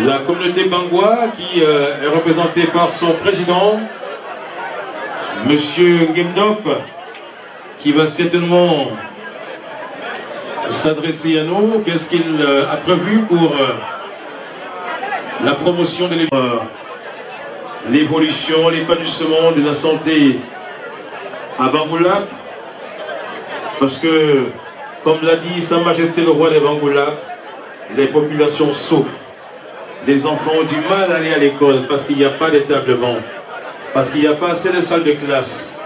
La communauté Bangwa qui euh, est représentée par son président, Monsieur Ngemdop, qui va certainement s'adresser à nous. Qu'est-ce qu'il euh, a prévu pour euh, la promotion de l'évolution, l'épanouissement de la santé à Bangoulap Parce que, comme l'a dit Sa Majesté le roi de Bangoulap, les populations souffrent. Les enfants ont du mal à aller à l'école parce qu'il n'y a pas d'établement, parce qu'il n'y a pas assez de salles de classe.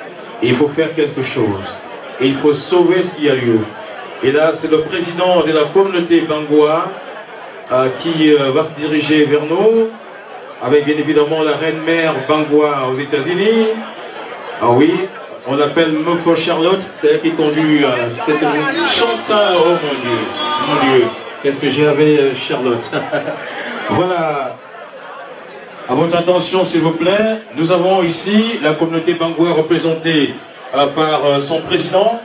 Il faut faire quelque chose. Et il faut sauver ce qui a lieu. Et là, c'est le président de la communauté Bangwa euh, qui euh, va se diriger vers nous, avec bien évidemment la reine-mère Bangwa aux États-Unis. Ah oui, on l'appelle Mofo Charlotte, c'est elle qui conduit euh, cette chanteur. Oh mon Dieu, mon Dieu, qu'est-ce que j'ai avec Charlotte? Voilà. À votre attention, s'il vous plaît, nous avons ici la communauté Bangwa représentée par son président,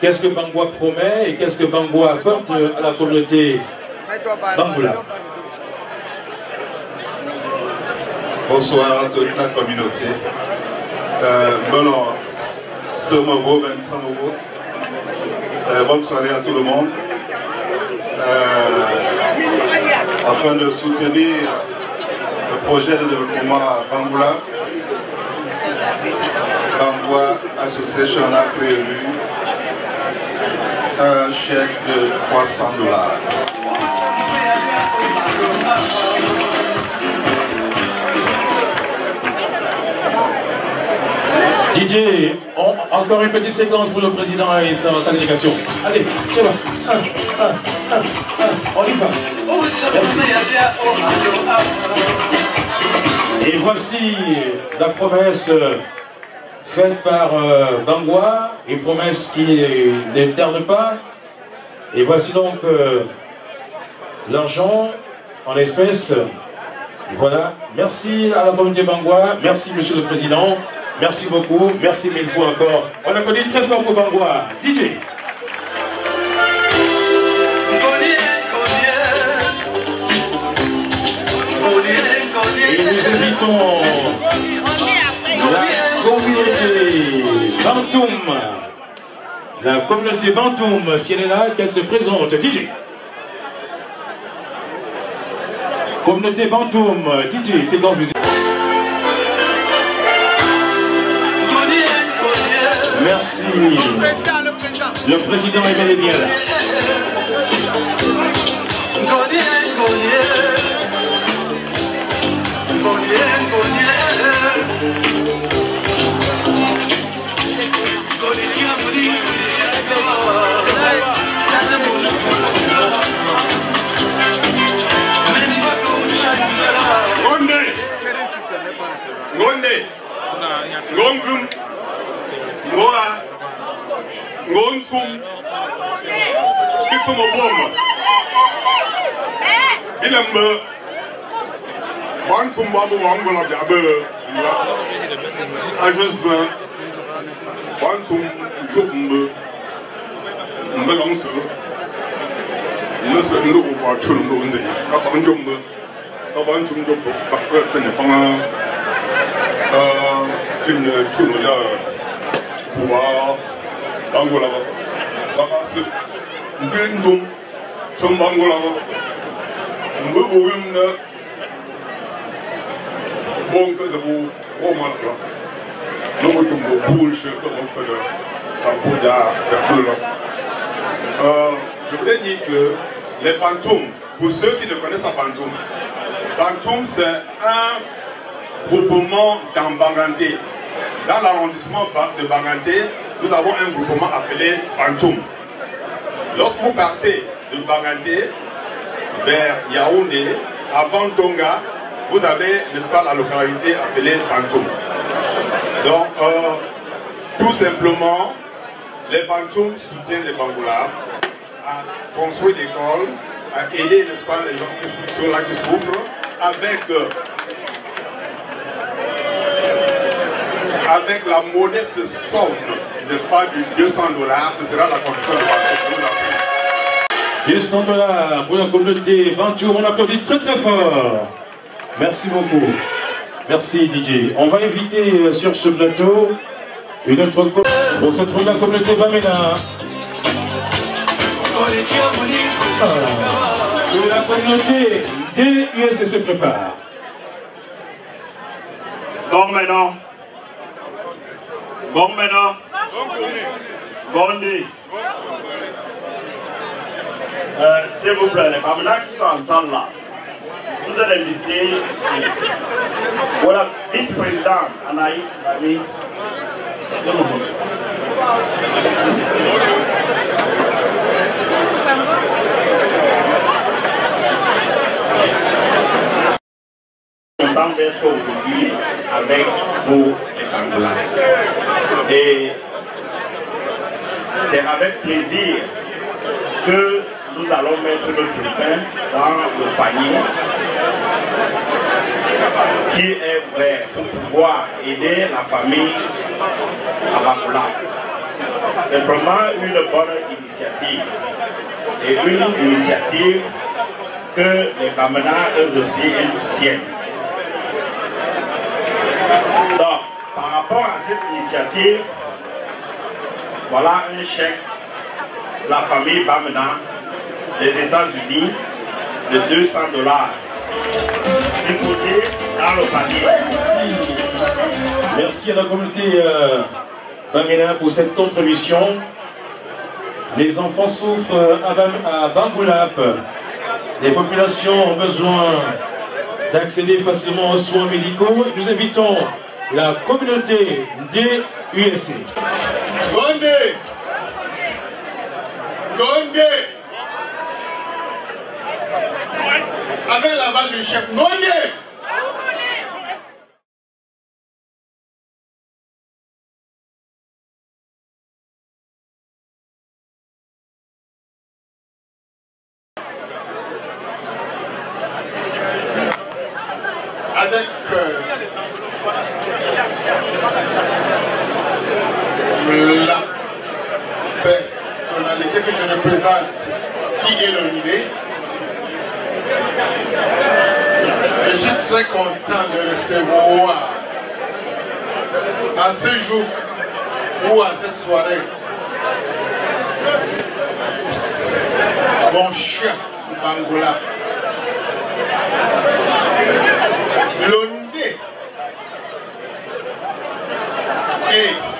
Qu'est-ce que Bangwa promet et qu'est-ce que Bangwa apporte à la communauté Bangoula? Bonsoir à toute la communauté. Euh, bon, Somobo, Somobo. Euh, bonne soirée à tout le monde. Euh, afin de soutenir le projet de développement à Bangoula, Bangwa Association a prévu un chèque de 300 dollars. DJ, encore une petite séquence pour le président et sa, délégation. Allez, c'est bon. on y va. Et voici la promesse faite par euh, une promesse qui ne pas. Et voici donc euh, l'argent en espèces. Voilà. Merci à la communauté Bangwa. Merci, Monsieur le Président. Merci beaucoup. Merci mille fois encore. On applaudit très fort pour Bangwa. DJ. La communauté Bantoum. La communauté Bantoum, si elle est là, qu'elle se présente. DJ. Communauté Bantoum, DJ, c'est quand vous Merci. Le président est bien là. ngongum ngoa ngontsum kitsumo bomba bilembe bantsum babu wangola biabe ajesin bantsum jobmbe mbe longse nse nlo ba chulu ndo nze ka bang jombe ka bantsum jobbo ba kwe fene fanga je voulais dire que les fantômes pour ceux qui ne connaissent pas Bantoum Bantoum c'est un groupement dans Banganté dans l'arrondissement de Banganté, nous avons un groupement appelé Bantoum. Lorsque vous partez de Banganté vers Yaoundé, avant Tonga, vous avez, n'est-ce pas, la localité appelée Bantoum. Donc, euh, tout simplement, les Bantoum soutiennent les Bangoulaf à construire l'école, à aider, n'est-ce pas, les gens qui sont là, qui souffrent, avec euh, avec la modeste somme, n'est-ce pas, du 200 dollars, ce sera la condition de la 200 dollars pour la communauté Bantou. On applaudit très très fort. Merci beaucoup. Merci DJ. On va inviter euh, sur ce plateau une autre pour cette fois la communauté Bamena. Ah. la communauté DUS se prépare. Bon maintenant. Bon maintenant. Bondi. Euh, S'il vous plaît, les Bamena qui sont ensemble là, vous allez ici. Voilà, vice-président Anaï Content d'être aujourd'hui avec vous, les Angolais. Et c'est avec plaisir que nous allons mettre notre pain dans le panier qui est ouvert pour pouvoir aider la famille à Bakoula. C'est vraiment une bonne initiative et une initiative que les Bamena eux aussi ils soutiennent. Donc, par rapport à cette initiative, voilà un chèque la famille Bamena des États-Unis de 200 dollars déposé dans le panier. Merci à la communauté euh, Bamena pour cette contribution. Les enfants souffrent à, Bam- à Bangoulap. Les populations ont besoin d'accéder facilement aux soins médicaux. Nous invitons la communauté DUSC. Gondé Gondé Avec l'aval du chef. Gondé Avec euh, la personnalité que je représente, qui est l'ONIDE. Je suis très content de recevoir à ce jour ou à cette soirée mon chef Bangola. L'ONIDE et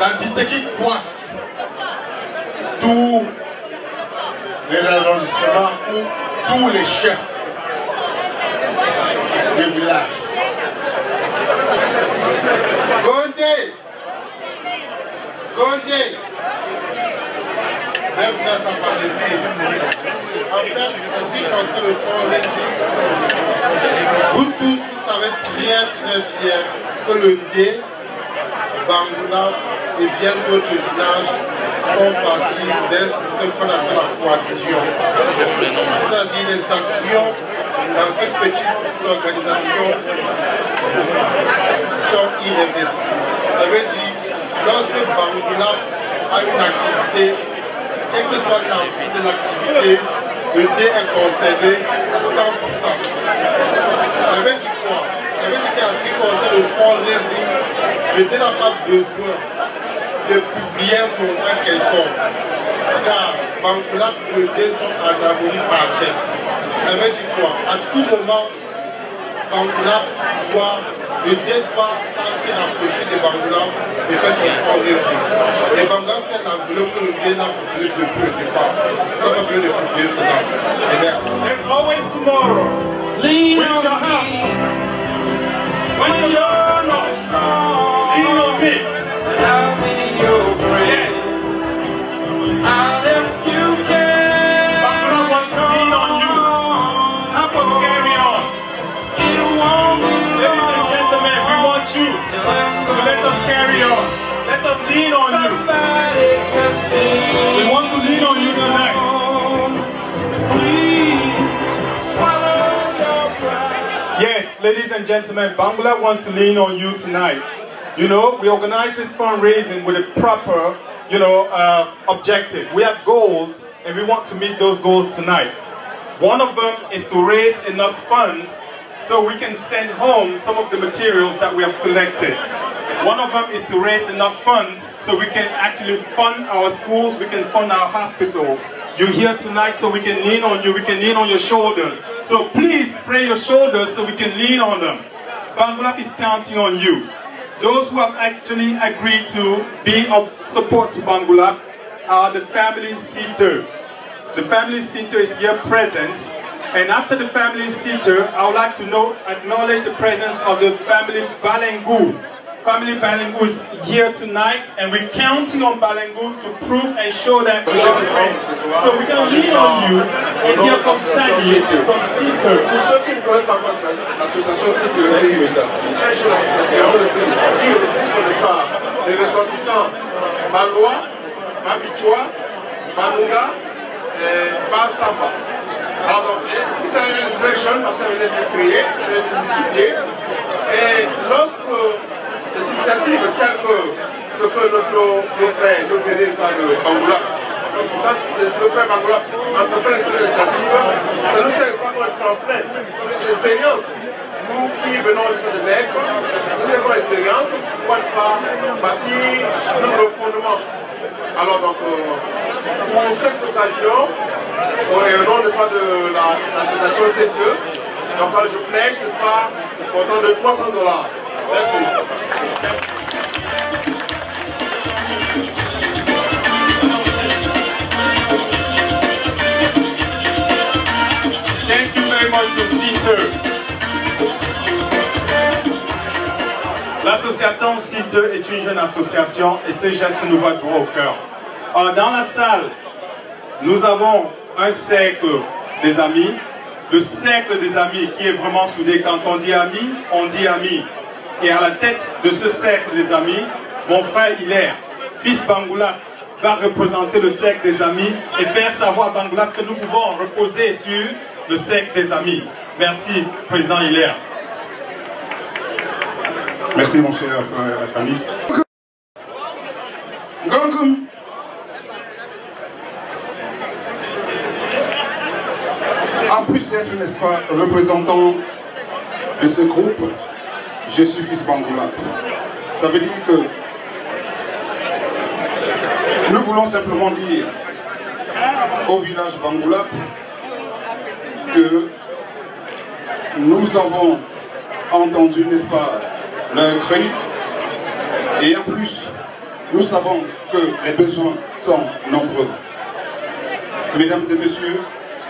l'entité qui coiffe tous les arrondissements ou tous les chefs de village. Gondé Gondé Bienvenue à Sa Majesté. En fait, en ce qui concerne le front Rési, vous tous, vous savez très très bien que le dé Bangouna et bien d'autres villages font partie d'un système qu'on appelle la coalition. C'est-à-dire les actions dans cette petite organisation sont irréversibles. Ça veut dire, lorsque Bangouna a une activité, quelle que soit l'envie de l'activité, le dé est concerné à 100%. Ça veut dire quoi? Ça veut dire qu'en ce qui concerne le fonds résine, le dé n'a pas besoin de publier un montant quelconque. Car Bangoula et sont en harmonie parfaite. Ça veut dire quoi? À tout moment, Bangoula doit ne dé pas se rapprocher de Bangoula et faire son fonds résine. Et Bangoula fait l'enveloppe que le dé n'a depuis le départ. Ça va bien de publier cela. Et merci. There's always tomorrow. Lean With your help. When you're not strong, lean on me. I'll be your friend. Yes. I'll lean on you. We want to lean on you tonight. on. Please swallow your pride. Yes, ladies and gentlemen, Bangla wants to lean on you tonight. You know, we organize this fundraising with a proper, you know, uh, objective. We have goals and we want to meet those goals tonight. One of them is to raise enough funds so we can send home some of the materials that we have collected. One of them is to raise enough funds so we can actually fund our schools, we can fund our hospitals. You're here tonight so we can lean on you, we can lean on your shoulders. So please spray your shoulders so we can lean on them. Bangladesh is counting on you. Those who have actually agreed to be of support to Bangula are the family Center. The family Center is here present. And after the family Center, I would like to know, acknowledge the presence of the family Balengu. Family Balengu is here tonight and we're counting on Balengu to prove and show that we are friends. So we're going to lean on you and from. Pour ceux qui ne connaissent pas l'association c'est une très jeune association qui regroupe n'est-ce pas, les ressortissants Balois, Babichois, Banunga et Basamba. Alors donc, elle est très jeune parce qu'elle vient d'être créée, elle disciplinée. Et lorsque les initiatives telles que ce que nos, nos, nos frères, nos aînés de Bangoula, quand le frère Bangoula entreprend ces initiatives, ça nous sert pas comme un tremplin, comme des expériences. Nous qui venons de nègre, nous avons l'expérience pour pas bâtir notre fondement. Alors donc, euh, pour cette occasion, au nom de l'association la, CTE, donc je pledge, n'est-ce pas, montant de 300 dollars. Merci. L'association Citer est une jeune association et ce geste nous va droit au cœur. Euh, Dans la salle, nous avons un cercle des amis, le cercle des amis qui est vraiment soudé. Quand on dit amis, on dit amis. Et à la tête de ce cercle des amis, mon frère Hilaire, fils Bangoula, va représenter le cercle des amis et faire savoir à Bangoula que nous pouvons reposer sur le cercle des amis. Merci, président Hilaire. Merci mon cher frère. Gangum. En plus d'être, n'est-ce pas, représentant de ce groupe, je suis fils Bangoula. Ça veut dire que nous voulons simplement dire au village Bangoula que nous avons entendu, n'est-ce pas, leur cri. Et en plus, nous savons que les besoins sont nombreux. Mesdames et messieurs,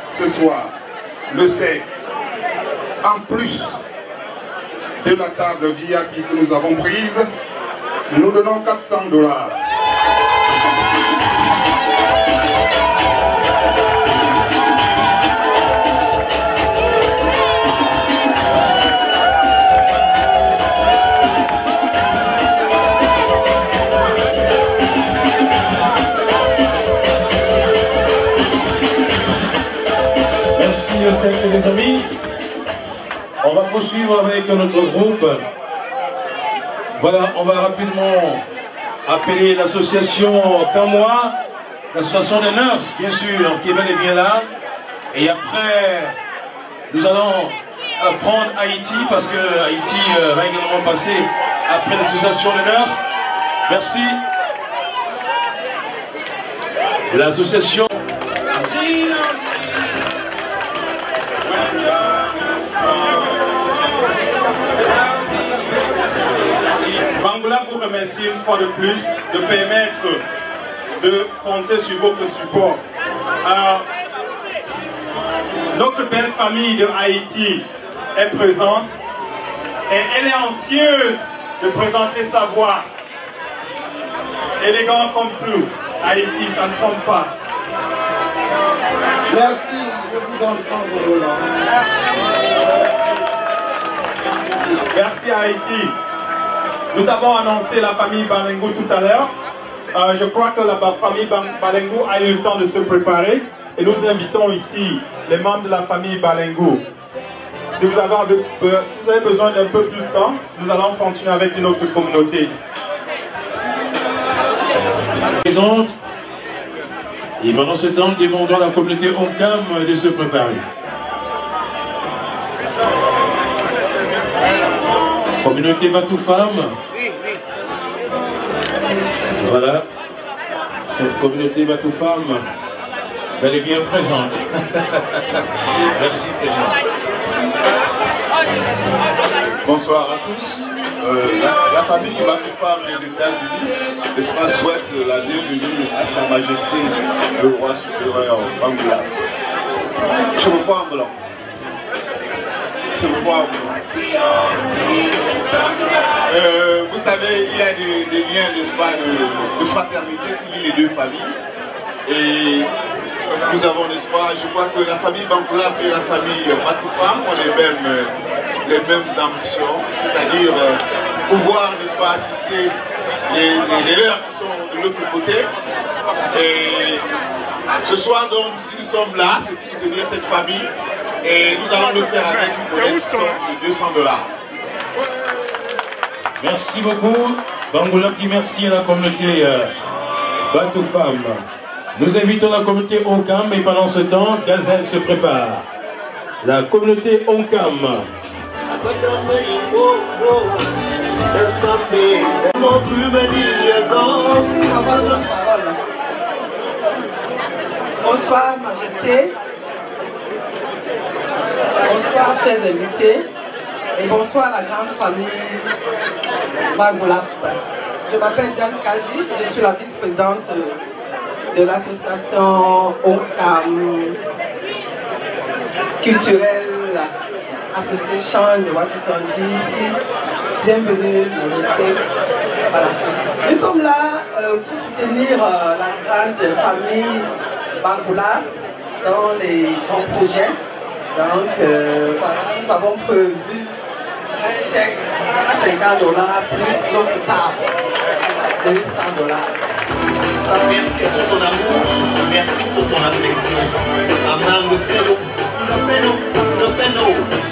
ce soir, le sait, en plus de la table VIP que nous avons prise, nous donnons 400 dollars. Merci au cercle des amis. On va poursuivre avec notre groupe. Voilà, on va rapidement appeler l'association Tamois, l'association des nurses, bien sûr, qui est bel et bien là. Et après, nous allons prendre Haïti, parce que Haïti euh, va également passer après l'association des nurses. Merci. L'association. Vous remercie une fois de plus de permettre de compter sur votre support. Alors, notre belle famille de Haïti est présente et elle est anxieuse de présenter sa voix. Élégant comme tout, Haïti, ça ne trompe pas. Merci, je vous donne 100 dollars. Merci Haïti. Nous avons annoncé la famille Balengo tout à l'heure. Euh, je crois que la famille Balengo a eu le temps de se préparer et nous invitons ici les membres de la famille Balengo. Si vous avez, besoin d'un peu plus de temps, nous allons continuer avec une autre communauté. présente Et pendant ce temps, demandons à la communauté Oncam de se préparer. Communauté Batou Femme. Voilà. Cette communauté Batou Femme, elle est bien présente. Merci, Président. Bonsoir à tous. Euh, la, la famille Bakoufam des États-Unis pas, souhaite la bienvenue à Sa Majesté le roi supérieur Bangla. Je me crois en blanc. Je me crois en blanc. Euh, vous savez, il y a des, liens, n'est-ce pas, de, fraternité qui lient les deux familles. Et nous avons, n'est-ce pas, je crois que la famille Bangoula et la famille Bakoufam ont les mêmes, les mêmes ambitions, c'est-à-dire euh, pouvoir, n'est-ce pas, assister les leurs qui sont de l'autre côté. Et ce soir, donc, si nous sommes là, c'est pour soutenir cette famille. Et nous allons le faire avec une de 200 dollars. Merci beaucoup. Bangoula qui merci à la communauté euh, Batou Femme. Nous invitons la communauté Oncam et pendant ce temps, Gazelle se prépare. La communauté parole. Bonsoir, Majesté. Bonsoir, chers invités. Et bonsoir la grande famille Bagoulap. Je m'appelle Diane Kaji, je suis la vice-présidente de l'association OCAM culturelle Association de Washington DC. Bienvenue, Majesté. Voilà. Nous sommes là euh, pour soutenir euh, la grande famille Bangoula dans les grands projets. Donc, euh, voilà, nous avons prévu un chèque à 50 dollars plus notre table de 100 dollars. Merci pour ton amour, merci pour ton affection. Amango Peno, no Peno, no Peno.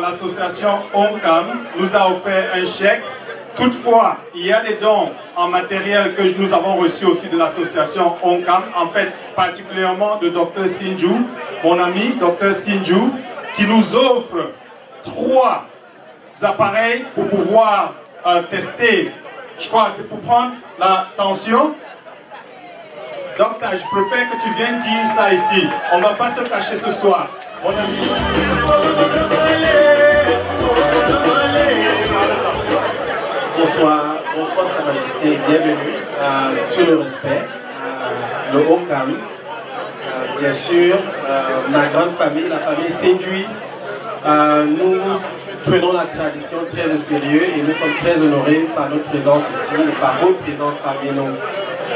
L'association ONCAM nous a offert un chèque. Toutefois, il y a des dons en matériel que nous avons reçus aussi de l'association ONCAM, en fait particulièrement de Dr Sinju, mon ami Dr Sinju, qui nous offre trois appareils pour pouvoir euh, tester. Je crois c'est pour prendre la tension. Docteur, je préfère que tu viennes dire ça ici. On ne va pas se cacher ce soir. Mon ami. Bonsoir, bonsoir Sa Majesté, bienvenue. Euh, tout le respect, le haut calme. Euh, bien sûr, euh, ma grande famille, la famille séduit. Euh, nous prenons la tradition très au sérieux et nous sommes très honorés par notre présence ici et par votre présence parmi nous.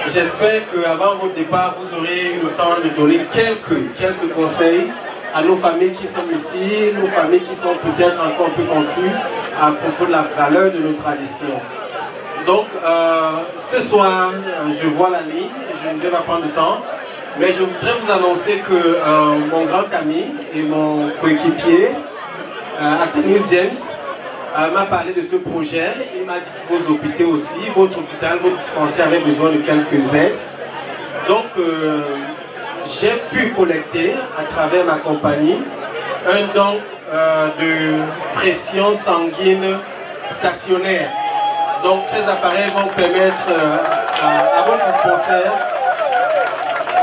J'espère qu'avant votre départ, vous aurez eu le temps de donner quelques, quelques conseils à nos familles qui sont ici, nos familles qui sont peut-être encore un peu confuses à propos de la valeur de nos traditions. Donc, euh, ce soir, euh, je vois la ligne, je ne vais pas prendre de temps, mais je voudrais vous annoncer que euh, mon grand ami et mon coéquipier, euh, James, m'a parlé de ce projet. Il m'a dit que vos hôpitaux aussi, votre hôpital, votre dispensaire avait besoin de quelques aides. Donc, j'ai pu collecter à travers ma compagnie un don euh, de pression sanguine stationnaire. Donc ces appareils vont permettre euh, à, à votre dispensaire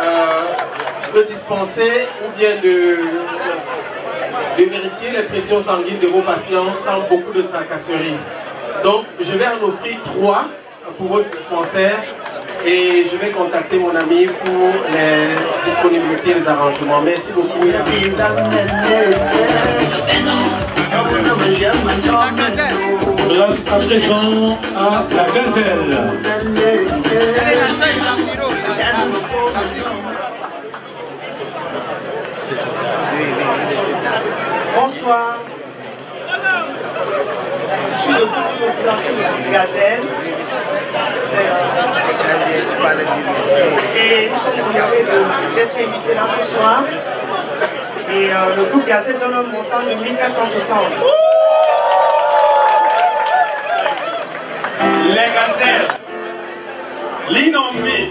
euh, de dispenser ou bien de, de vérifier les pressions sanguines de vos patients sans beaucoup de tracasserie. Donc je vais en offrir trois pour votre dispensaire et je vais contacter mon ami pour les disponibilités, les arrangements. Merci beaucoup. Place à présent à la gazelle. Bonsoir. Je suis le président Gazelle. Et nous sommes honorés de- d'être invités là ce soir. Et euh, le groupe Gazelle donne un montant de 1460. Les gazelles. Lean on me.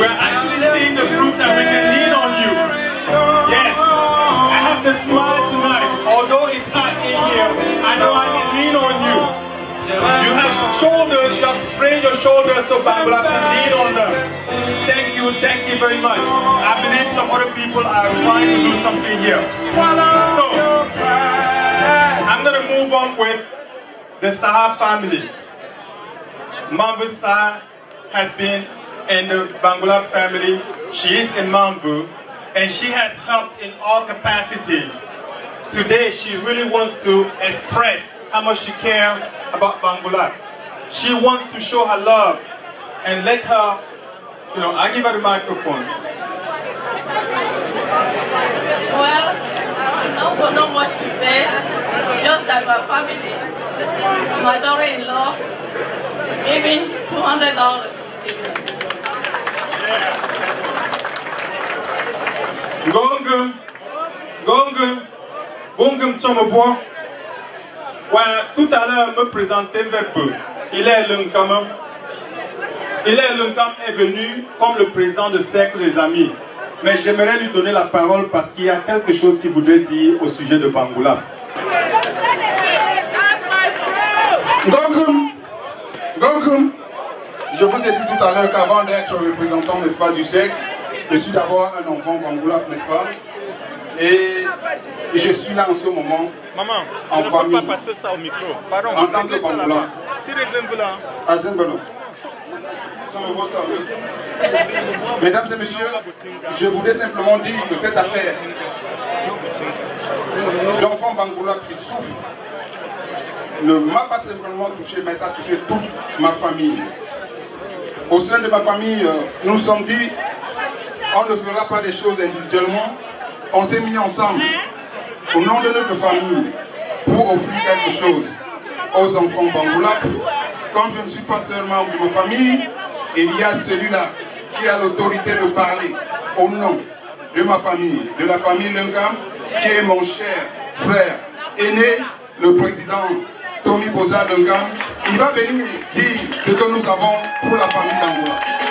We're actually seeing the proof that we can lean on you. Yes. I have smile tonight. Although it's hot in here, I know I can lean on you. You have shoulders, you have sprained your shoulders, so Bangla can lean on them. Thank you, thank you very much. I believe some other people are trying to do something here. So, I'm going to move on with the Saha family. Mambu Saha has been in the Bangla family. She is in Mambu and she has helped in all capacities. Today, she really wants to express how much she cares about Bangla. She wants to show her love and let her, you know, I give her the microphone. Well, I don't not much to say. Just that my family, my daughter-in-law, is giving two hundred dollars. Gongum, Gongum, Gongum Tsomobois. Ouais, tout à l'heure, me présenter un peu. Il est l'Unkam. Il est l'Unkam est venu comme le président de Cercle des Amis. Mais j'aimerais lui donner la parole parce qu'il y a quelque chose qu'il voudrait dire au sujet de Bangoula. Gongum, Gongum, je vous ai dit tout à l'heure qu'avant d'être représentant, n'est-ce pas, du SEC, je suis d'abord un enfant Bangoula, n'est-ce pas? Et je suis là en ce moment, Maman, en famille, passer ça au micro. Pardon, en tant que Bano. Mesdames et messieurs, je voulais simplement dire que cette affaire d'enfants Bangoula qui souffrent ne m'a pas simplement touché, mais ça a touché toute ma famille. Au sein de ma famille, euh, nous nous sommes dit, on ne fera pas des choses individuellement. On s'est mis ensemble au nom de notre famille pour offrir quelque chose aux enfants Bangoulak. Comme je ne suis pas seulement de ma famille, il y a celui-là qui a l'autorité de parler au nom de ma famille, de la famille Lengam, qui est mon cher frère aîné, le président Tommy Boza Lengam. Il va venir dire ce que nous avons pour la famille d'Angola.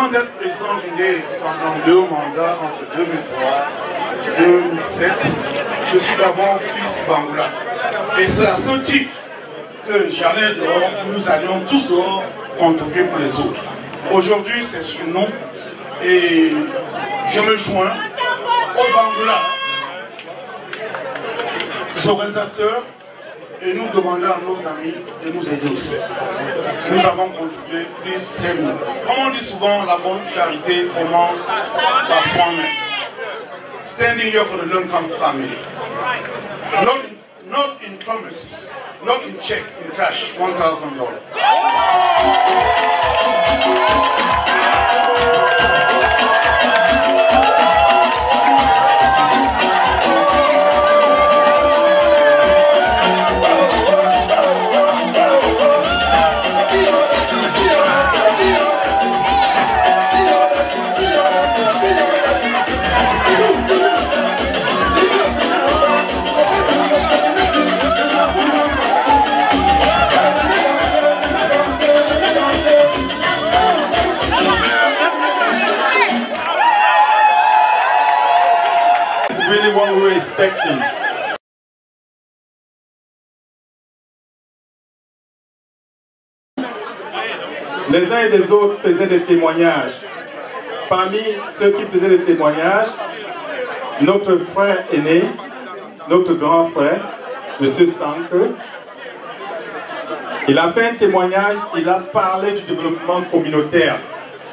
Avant d'être président du NED pendant deux mandats entre 2003 et 2007, je suis d'abord fils Bangoula. Et c'est à ce que j'allais dehors, nous allions tous dehors contribuer pour les autres. Aujourd'hui, c'est sur nom et je me joins au Bangoula, aux organisateurs, et nous demandons à nos amis de nous aider aussi. Nous avons contribué, help me. Comme on dit souvent, la bonne charité commence par soi-même. Standing here for the Lunkam family. Not in, not in promises, not in check, in cash, $1,000. Les autres faisaient des témoignages. Parmi ceux qui faisaient des témoignages, notre frère aîné, notre grand frère, M. Sanke, il a fait un témoignage, il a parlé du développement communautaire.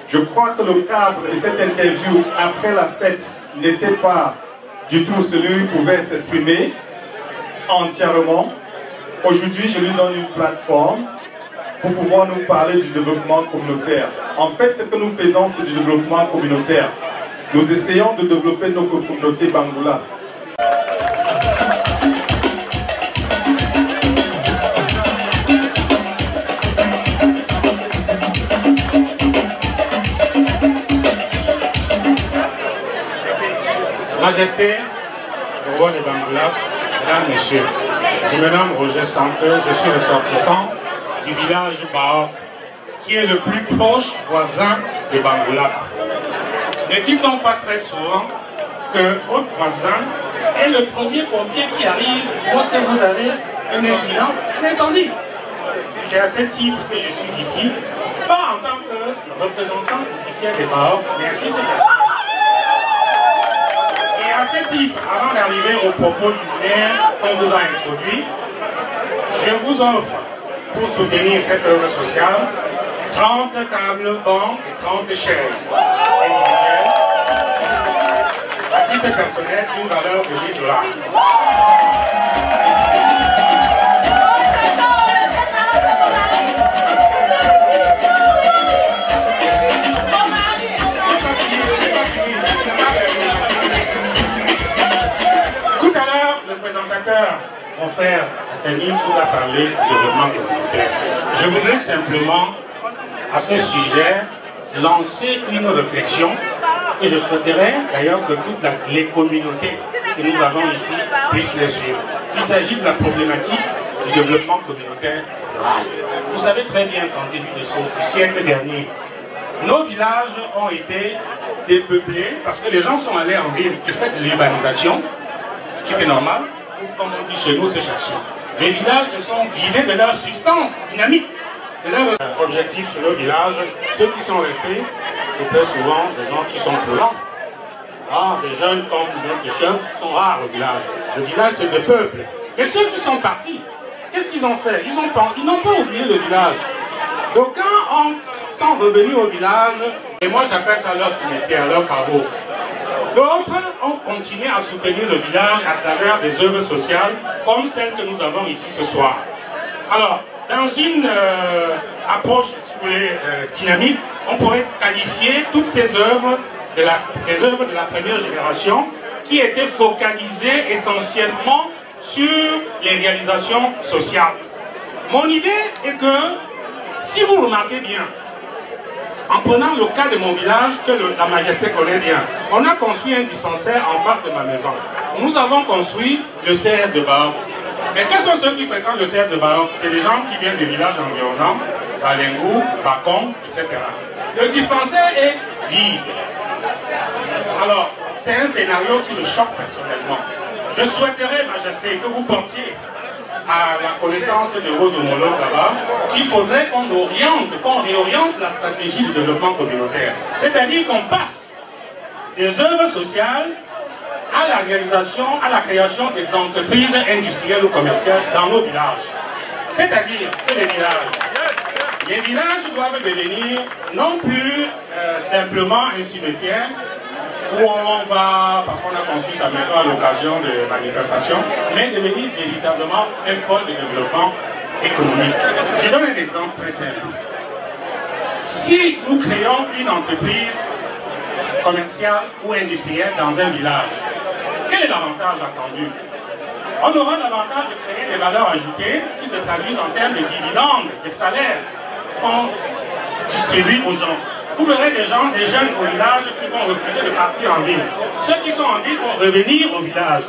Je crois que le cadre de cette interview après la fête n'était pas du tout celui où il pouvait s'exprimer entièrement. Aujourd'hui, je lui donne une plateforme pour pouvoir nous parler du développement communautaire. En fait, ce que nous faisons, c'est du développement communautaire. nous essayons de développer nos communautés Bangoula. Majesté, roi de Bangoula, mesdames, messieurs, je me nomme Roger je suis ressortissant du village Baok, qui est le plus proche voisin de Bangoula. Ne dit-on pas très souvent que votre voisin est le premier pompier qui arrive lorsque vous avez un incident, un incendie? C'est à ce titre que je suis ici, pas en tant que représentant officiel des Baok, mais à titre. Et à ce titre, avant d'arriver au propos du maire qu'on vous a introduit, je vous offre, pour soutenir cette œuvre sociale, 30 tables, bancs et 30 chaises. Individuelles, à titre personnel d'une valeur de 10 dollars. Tout à l'heure, le présentateur, mon frère Denis, vous a parlé du développement communautaire. Je voudrais simplement, à ce sujet, lancer une réflexion et je souhaiterais d'ailleurs que toutes les communautés que nous avons ici puissent le suivre. Il s'agit de la problématique du développement communautaire. Vous savez très bien qu'en début de ce siècle dernier, nos villages ont été dépeuplés parce que les gens sont allés en ville du fait de l'urbanisation, ce qui est normal, comme on dit chez nous, c'est chercher. Les villages se sont vidés de leur substance dynamique, de leur objectif sur le village. Ceux qui sont restés, c'est très souvent des gens qui sont plus lents. Ah, des jeunes comme notre chef sont rares au village. Le village, c'est des peuples. Mais ceux qui sont partis, qu'est-ce qu'ils ont fait? Ils n'ont pas oublié le village. D'aucuns ont- sont revenus au village, et moi j'appelle ça leur cimetière, leur caveau. D'autres ont continué à soutenir le village à travers des œuvres sociales comme celles que nous avons ici ce soir. Alors, dans une euh, approche si vous voulez, euh, dynamique, on pourrait qualifier toutes ces œuvres, de la, les œuvres de la première génération, qui étaient focalisées essentiellement sur les réalisations sociales. Mon idée est que, si vous remarquez bien, en prenant le cas de mon village, que la majesté connaît bien, on a construit un dispensaire en face de ma maison. Nous avons construit le CS de Baon. Mais quels sont ceux qui fréquentent le CS de Baon C'est des gens qui viennent des villages environnants, Balengou, Bacon, etc. Le dispensaire est vide. Alors, c'est un scénario qui me choque personnellement. Je souhaiterais, Majesté, que vous portiez à la connaissance de vos homologues là-bas qu'il faudrait qu'on oriente, qu'on réoriente la stratégie du développement communautaire. C'est-à-dire qu'on passe des œuvres sociales à la réalisation, à la création des entreprises industrielles ou commerciales dans nos villages. C'est-à-dire que les villages, les villages doivent devenir non plus euh, simplement un cimetière où on va, parce qu'on a conçu sa maison à l'occasion de manifestations, mais devenir véritablement un pôle de développement économique. Je donne un exemple très simple. Si nous créons une entreprise commerciale ou industrielle dans un village, quel est l'avantage attendu? On aura l'avantage de créer des valeurs ajoutées qui se traduisent en termes de dividendes, de salaires qu'on distribue aux gens. Vous verrez des gens, des jeunes au village qui vont refuser de partir en ville. Ceux qui sont en ville vont revenir au village.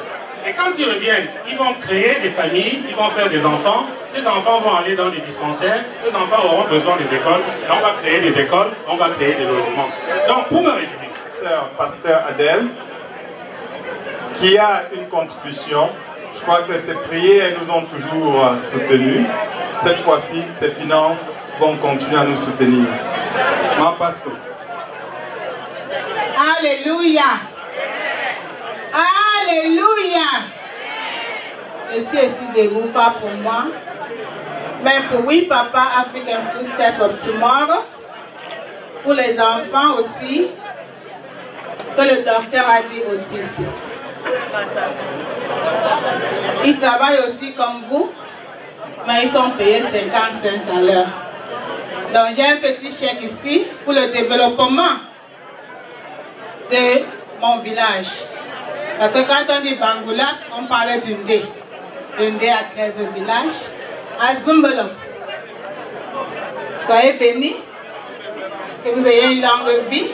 Et quand ils reviennent, ils vont créer des familles, ils vont faire des enfants. Ces enfants vont aller dans des dispensaires. Ces enfants auront besoin des écoles. Et on va créer des écoles, on va créer des logements. Donc, pour me résumer, Sœur Pasteur Adèle, qui a une contribution. Je crois que ses prières nous ont toujours euh, soutenus. Cette fois-ci, ses finances vont continuer à nous soutenir. Ma pasteur. Alléluia. Alléluia. Je suis ici debout, pas pour moi, mais pour oui, papa African Food Step of Tomorrow. Pour les enfants aussi, que le docteur a dit autistes. Ils travaillent aussi comme vous, mais ils sont payés 50 cents à l'heure. Donc j'ai un petit chèque ici pour le développement de mon village. Parce que quand on dit Bangoulap, on parlait d'une dé. D'une dé à 13 villages. À Zumbalo. Soyez bénis, que vous ayez une longue vie.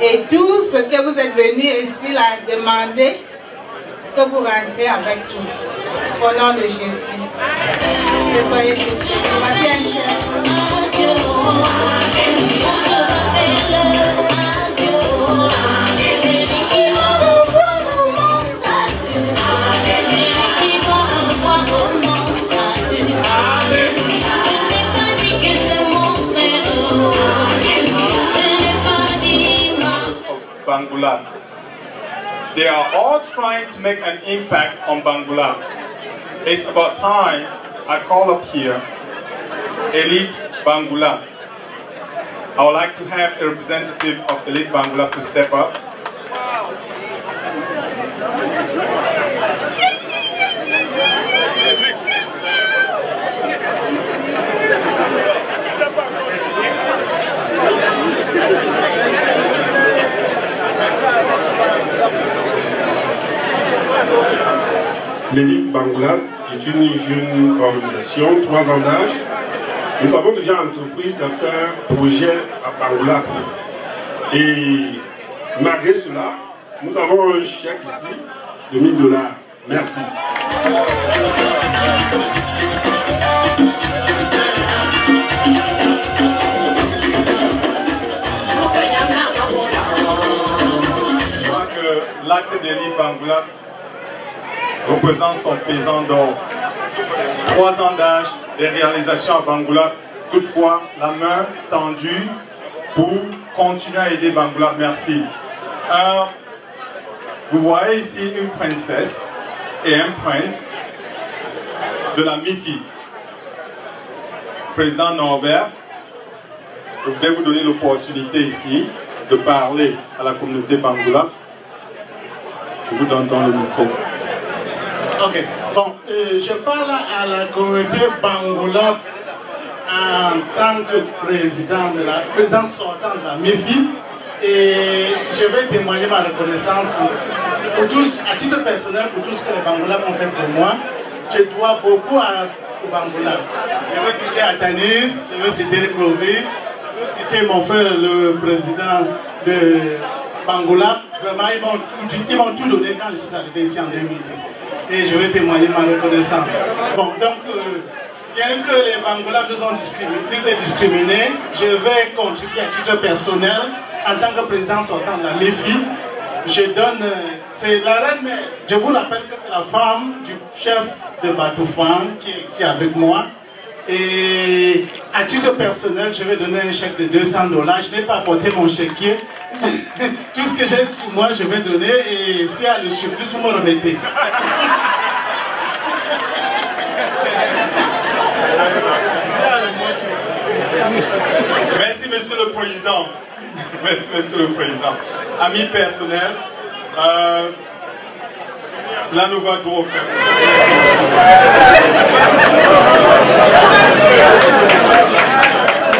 Et tout ce que vous êtes venus ici là demander, que vous rentrez avec tout. Au nom de Jésus. Que soyez They are all trying to make an impact on Bangula. It's about time I call up here Elite Bangula. I would like to have a representative of Elite Bangla to step up. L'élite Bangla est une jeune organisation, trois ans d'âge. Nous avons déjà entrepris certains projets à Bangla. Et malgré cela, nous avons un chèque ici de 1000 dollars. Merci. Je crois que l'acte d'élite Bangla représente son pesant d'or. Trois ans d'âge, des réalisations à Bangoula. Toutefois, la main tendue pour continuer à aider Bangoula. Merci. Euh, vous voyez ici une princesse et un prince de la MIFI. Président Norbert, je voudrais vous donner l'opportunité ici de parler à la communauté Bangoula. Je vous donne le micro. Ok, bon, euh, je parle à la communauté Bangoula en tant que président de la président sortant de la MEFI et je vais témoigner ma reconnaissance pour tous, à titre personnel pour tout ce que les Bangoula ont fait pour moi. Je dois beaucoup à, aux. Je veux citer Atanis, je veux citer Clovis, je veux citer mon frère le président de Bangoula. Vraiment, ils m'ont tout, dit- ils m'ont tout donné quand je suis arrivé ici en 2010 et je vais témoigner ma reconnaissance. Bon, donc, euh, bien que les Bangolas nous ont discriminés, je vais contribuer à titre personnel en tant que président sortant de la MEFI. Je donne, euh, c'est la reine, mais je vous rappelle que c'est la femme du chef de Batoufan qui est ici avec moi. Et à titre personnel, je vais donner un chèque de 200 dollars. Je n'ai pas apporté mon chéquier. Tout ce que j'ai sur moi, je vais donner. Et s'il y a le surplus, vous me. Merci, Monsieur le Président. Merci, Monsieur le Président. Amis personnels, euh, cela nous va droit au cœur.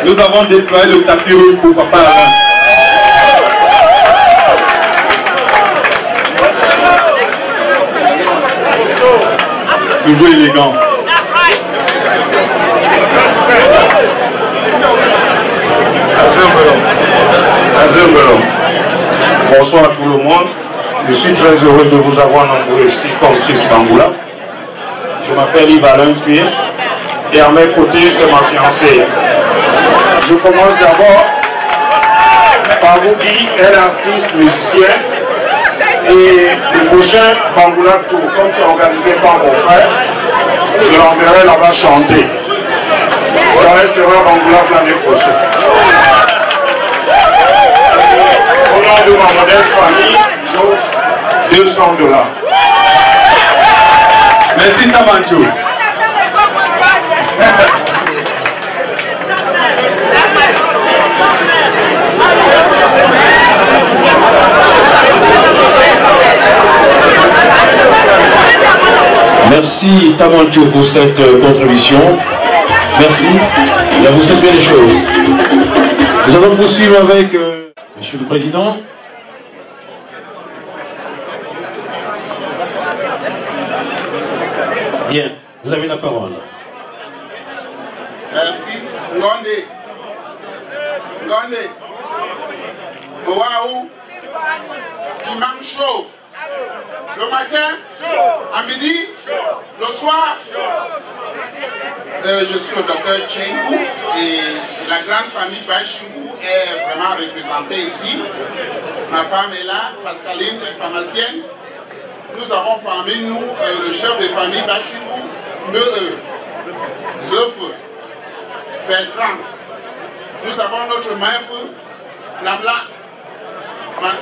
Nous avons déployé le tapis rouge pour Papa Alain. Toujours élégant. Bonsoir à tout le monde. Je suis très heureux de vous avoir nombreux ici comme fils Bangoula. Je m'appelle Yves Alain et à mes côtés, c'est ma fiancée. Je commence d'abord par vous dire un artiste musicien et le prochain Bangoula Tour, comme c'est organisé par mon frère, je l'enverrai là-bas chanter. J'aurai sera Bangoula l'année prochaine. Au nom de ma modeste famille, j'offre 200 dollars. Merci Tabancho. Merci Tamancho pour cette euh, contribution. Merci. Et à vous souhaiter les choses. Nous allons poursuivre avec euh, Monsieur le Président. Bien, vous avez la parole. Merci. Ngondé. Ngondé. Waouh. Mange chaud. Le matin, à midi, le soir. Euh, je suis le docteur Chengu et la grande famille Bachingu est vraiment représentée ici. Ma femme est là, Pascaline est pharmacienne. Nous avons parmi nous euh, le chef de famille Bachingu, Bertrand. Nous avons notre maître, Nabla,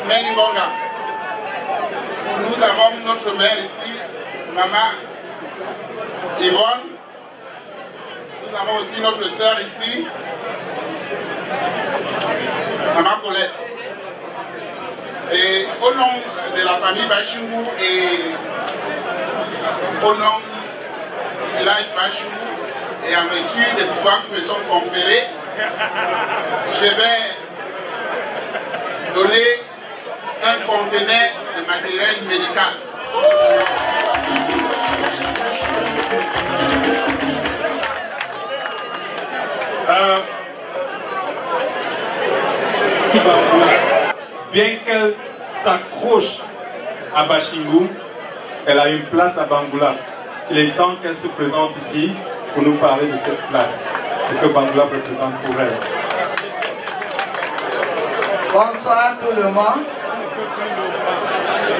Mengingonga. Nous avons notre mère ici, Maman Yvonne. Nous avons aussi notre sœur ici, Maman Colette. Et au nom de la famille Bachimou et au nom village Bachimou et en vertu des pouvoirs qui me sont conférés, je vais donner un conteneur de matériel médical. Euh, bien qu'elle s'accroche à Bachingu, elle a une place à Bangoula. Il est temps qu'elle se présente ici pour nous parler de cette place, ce que Bangoula représente pour elle. Bonsoir tout le monde.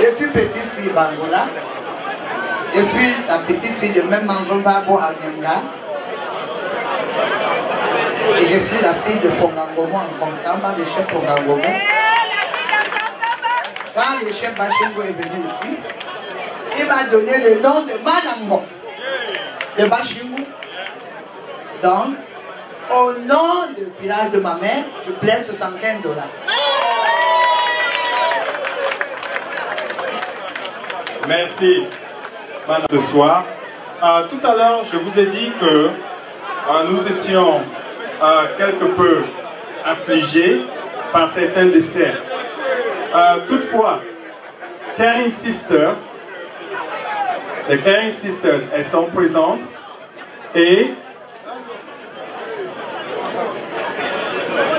Je suis petite fille Bangola. Je suis la petite fille de même Mangomba Agenga. Et je suis la fille de Fongangomo en Konkamba, le chef Fongangomo. Quand le chef Bachingo est venu ici, il m'a donné le nom de Manango, de Bachingo. Donc, au nom du village de ma mère, je plaise 75 dollars. Merci, madame, ce soir. Euh, tout à l'heure, je vous ai dit que euh, nous étions euh, quelque peu affligés par certains desserts. Toutefois, Caring Sisters, les Caring Sisters, elles sont présentes et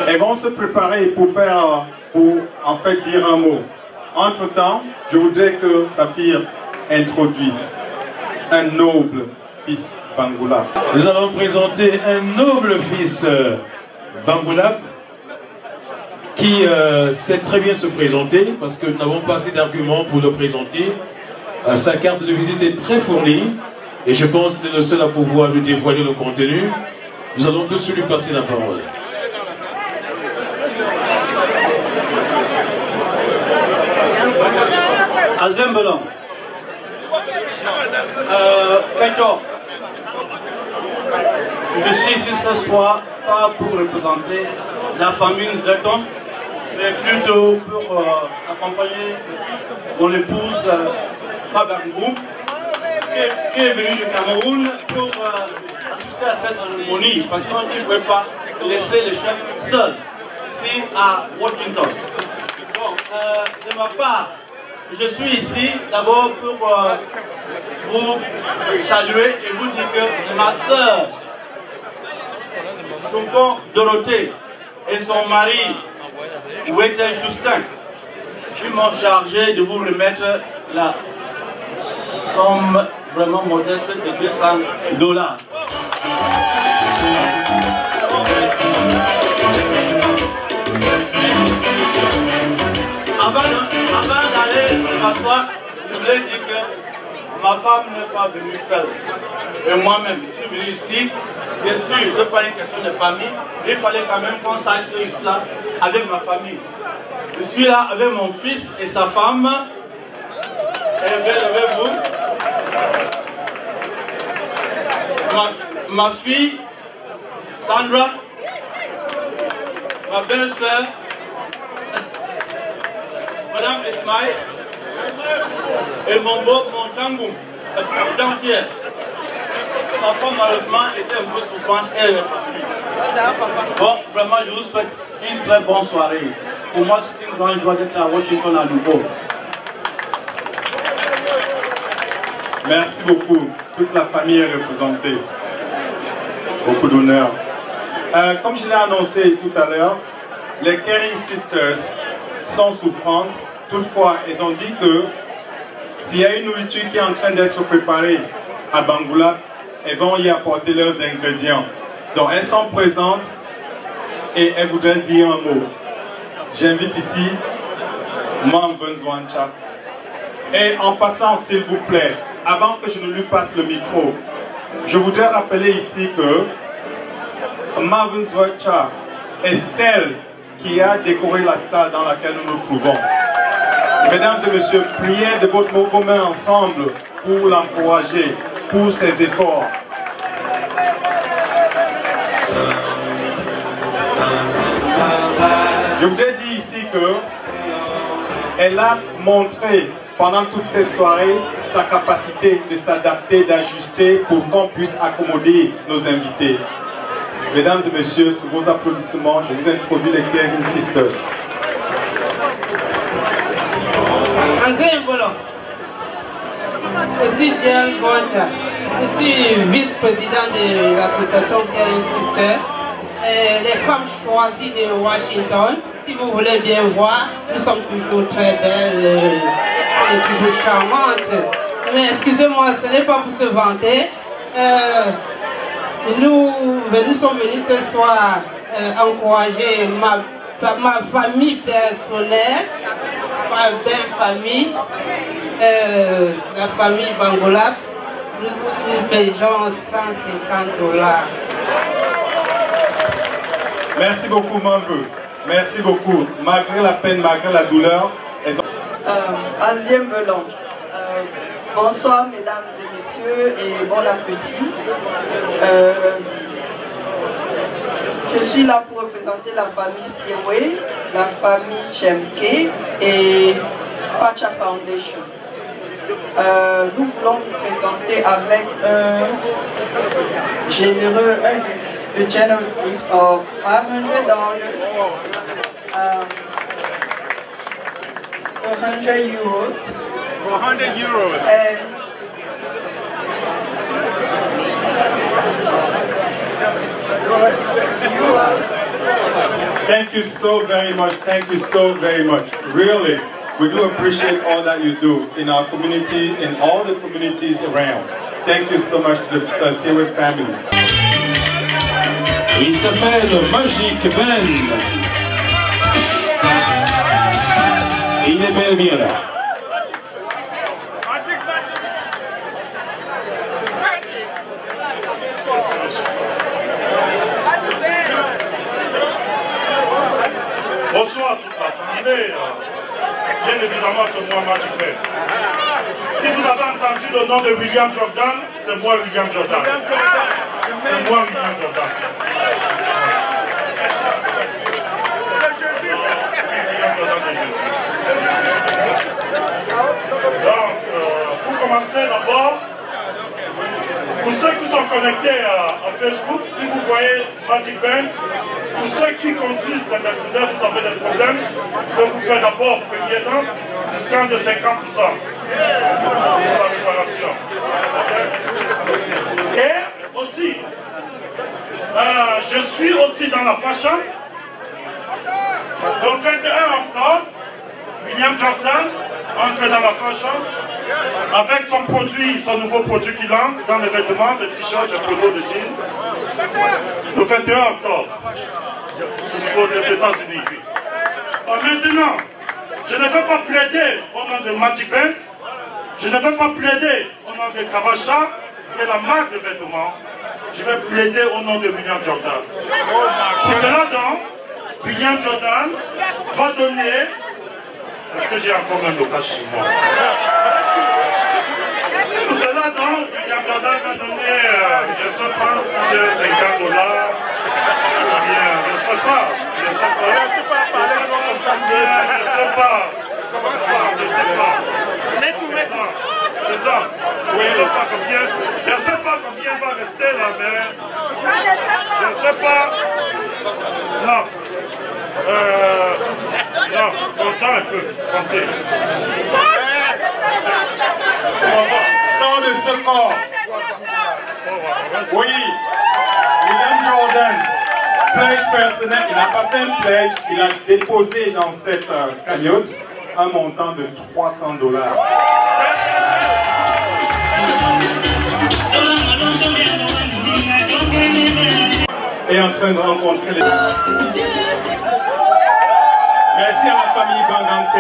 elles vont se préparer pour faire, pour en fait dire un mot. Entre-temps, je voudrais que Saphir introduise un noble fils Bangoula. Nous allons présenter un noble fils euh, Bangoulap qui euh, sait très bien se présenter parce que nous n'avons pas assez d'arguments pour le présenter. Euh, sa carte de visite est très fournie et je pense qu'il est le seul à pouvoir lui dévoiler le contenu. Nous allons tout de suite lui passer la parole. Azem Belon. Euh. Je suis ici ce soir pas pour représenter la famille Zeton, mais plutôt pour euh, accompagner mon épouse euh, Qui, est- venue du Cameroun pour euh, assister à cette cérémonie, parce qu'on ne pouvait pas laisser les chefs seuls ici à Washington. Bon, euh, de ma part, je suis ici d'abord pour euh, vous saluer et vous dire que ma soeur, son fort Dorothée et son mari, Ouété Justin, qui m'ont chargé de vous remettre la somme vraiment modeste de 200 dollars. Avant d'aller m'asseoir, je voulais dire que ma femme n'est pas venue seule. Et moi-même, je suis venu ici. Bien sûr, ce n'est pas une question de famille. Il fallait quand même qu'on sache que je suis là avec ma famille. Je suis là avec mon fils et sa femme. Et vous ma, ma fille, Sandra, ma belle-sœur, Madame Ismaël, et mon beau, mon tangoum, Jean-Pierre. Ma femme, malheureusement, était un peu souffrante et elle est partie. Bon, vraiment, je vous souhaite une très bonne soirée. Pour moi, c'est une grande joie d'être à Washington à nouveau. Merci beaucoup. Toute la famille est représentée. Beaucoup d'honneur. Euh, comme je l'ai annoncé tout à l'heure, les Caring Sisters sont souffrantes. Toutefois, elles ont dit que s'il y a une nourriture qui est en train d'être préparée à Bangoula, elles vont y apporter leurs ingrédients. Donc elles sont présentes et elles voudraient dire un mot. J'invite ici Mam Zwancha. Et en passant, s'il vous plaît, avant que je ne lui passe le micro, je voudrais rappeler ici que Marvin Zwancha est celle qui a décoré la salle dans laquelle nous nous trouvons. Mesdames et messieurs, priez de votre vos mains ensemble pour l'encourager, pour ses efforts. Je voudrais dire ici que elle a montré pendant toutes ces soirées sa capacité de s'adapter, d'ajuster pour qu'on puisse accommoder nos invités. Mesdames et messieurs, sous vos applaudissements, je vous introduis les 15 Sisters. Je suis Diane Boncha. Je suis vice-président de l'association Caring Sister. Euh, les femmes choisies de Washington. Si vous voulez bien voir, nous sommes toujours très belles euh, et toujours charmantes. Mais excusez-moi, ce n'est pas pour se vanter. Euh, nous, nous sommes venus ce soir encourager ma, ma famille personnelle, ma belle famille, euh, la famille Bangola, nous, nous payons 150 dollars. Merci beaucoup, Manveu. Merci beaucoup. Malgré la peine, malgré la douleur, elles ont... Euh. Euh, bonsoir, mesdames et messieurs, et bon appétit. Euh, je suis là pour représenter la famille Siwe, la famille Chemke et Pacha Foundation. Euh, nous voulons vous présenter avec un généreux, un, of $500, um, 100 euros, 100 euros. and Thank you so very much. Thank you so very much. Really, we do appreciate all that you do in our community, in all the communities around. Thank you so much to the uh, Seaway family. Il s'appelle Magic Ben. Il est bel et bien là. Bien évidemment, c'est moi, Magic. Si vous avez entendu le nom de William Jordan, c'est moi, William Jordan. C'est moi, William Jordan. Donc, euh, pour commencer d'abord, pour ceux qui sont connectés à, à Facebook, si vous voyez Magic Banks, pour ceux qui conduisent des Mercedes, vous avez des problèmes, vais vous faire d'abord, premier temps, discount de 50% pour la réparation. Et aussi, euh, je suis aussi dans la fashion. Le 21 octobre, William Jordan entre dans la fashion avec son produit, son nouveau produit qu'il lance dans les vêtements, de t-shirts, de polos, de jeans. Le 21 octobre, au niveau des États-Unis. Euh, maintenant, je ne vais pas plaider au nom de Magic Banks, je ne vais pas plaider au nom de Kavasha, qui est la marque de vêtements, je vais plaider au nom de William Jordan. Pour cela donc, William Jordan va donner, est-ce que j'ai encore même le cash sur moi Pour cela donc, William Jordan va donner, euh, je ne sais pas si j'ai 50 dollars, ou bien, je ne sais pas, je ne sais pas. Je ne sais pas. Je ne sais pas. Je ne sais pas. Je ne sais pas combien, je ne sais pas combien va rester là, mais je ne sais pas. Non. Euh, non, comptez un peu, comptez. Sans le ce corps. Oui, William Jordan, pledge personnel, il n'a pas fait un pledge, il a déposé dans cette euh, cagnotte un montant de 300 dollars. Et en train de rencontrer les... Merci à la famille Bangante.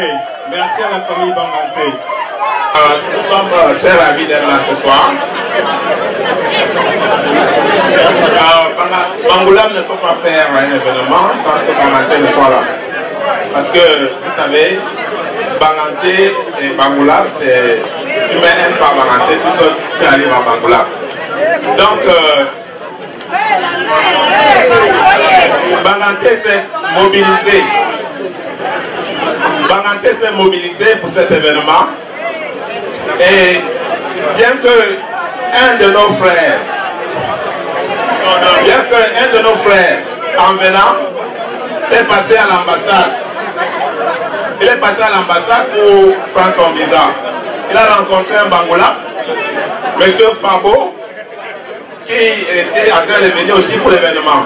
Merci à la famille Bangante. nous sommes euh, très ravis d'être là ce soir. Euh, Bangoulam ne peut pas faire un événement sans que Banganté soit là. Parce que, vous savez, Banganté et Bangoulam, c'est... Tu un pas Banganté, tu, sautes, tu arrives à Bangoulam. Donc, euh, Banganté s'est mobilisé. Banganté s'est mobilisé pour cet événement. Et bien que un de nos frères, bien que un de nos frères, en venant, est passé à l'ambassade, il est passé à l'ambassade pour prendre son visa. Il a rencontré un Bangola, M. Fabo, qui était en train de venir aussi pour l'événement.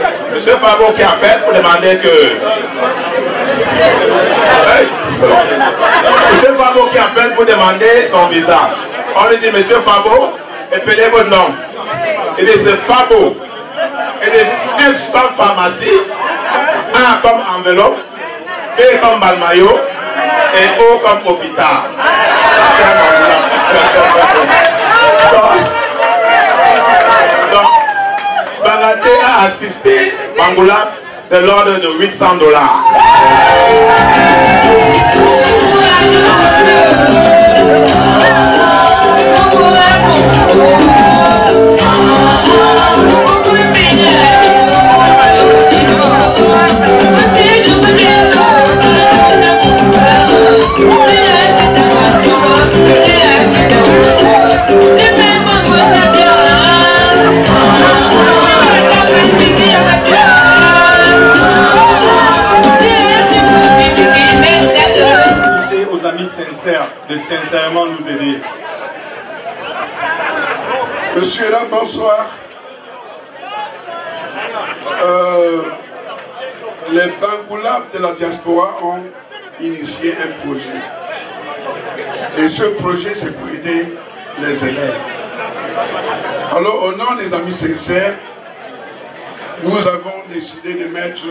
M. Fabo qui appelle pour demander que... Hey. Monsieur Fabo qui appelle pour demander son visa. On lui dit, Monsieur Fabo, appelez votre nom. Il dit, c'est Fabo. Il dit, F comme pharmacie, A comme enveloppe, B comme balmayo et O comme hôpital. Donc, Bangaté a assisté Bangoula de l'ordre de 800 dollars. Sincères, nous avons décidé de mettre